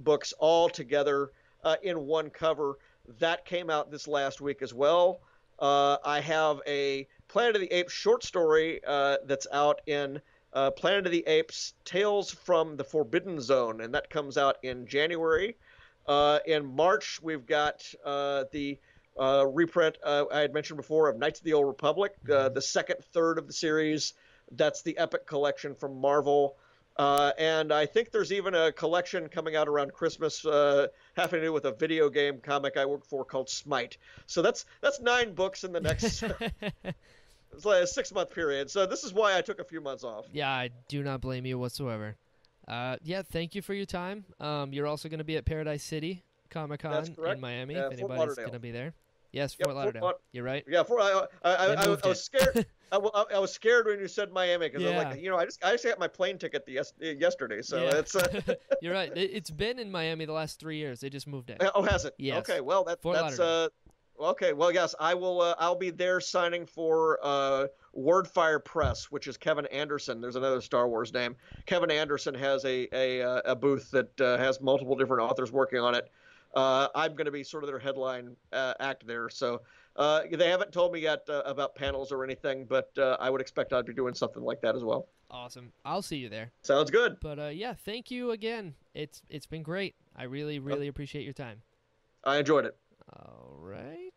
books all together uh, in one cover. That came out this last week as well. Uh, I have a Planet of the Apes short story uh, that's out in uh, Planet of the Apes Tales from the Forbidden Zone, and that comes out in January. Uh, in March, we've got uh, the uh, reprint uh, I had mentioned before of Knights of the Old Republic, uh, the second third of the series. That's the Epic collection from Marvel. Uh, and I think there's even a collection coming out around Christmas uh, having to do with a video game comic I work for called Smite. So that's that's nine books in the next it's like a six month period. So this is why I took a few months off. yeah, I do not blame you whatsoever. Uh, yeah, thank you for your time. Um, you're also going to be at Paradise City Comic Con in Miami. Yeah, if anybody's going to be there. Yes, Yep, Fort Fort Lauderdale. Laud- You're right. Yeah, for, I, I, I, I, I was scared. I, I was scared when you said Miami because I'm Yeah. like, you know, I just I just got my plane ticket the yes, yesterday, so Yeah. it's uh, You're right. It, it's been in Miami the last three years. They just moved it. oh has it? Yes. Okay, well that, Fort that's Lauderdale. uh okay. Well, yes, I will. Uh, I'll be there signing for uh, Wordfire Press, which is Kevin Anderson. There's another Star Wars name. Kevin Anderson has a a, uh, a booth that uh, has multiple different authors working on it. Uh, I'm going to be sort of their headline uh, act there. So uh, they haven't told me yet uh, about panels or anything, but uh, I would expect I'd be doing something like that as well. Awesome. I'll see you there. Sounds good. But uh, yeah, thank you again. It's it's been great. I really really appreciate your time. I enjoyed it. All right.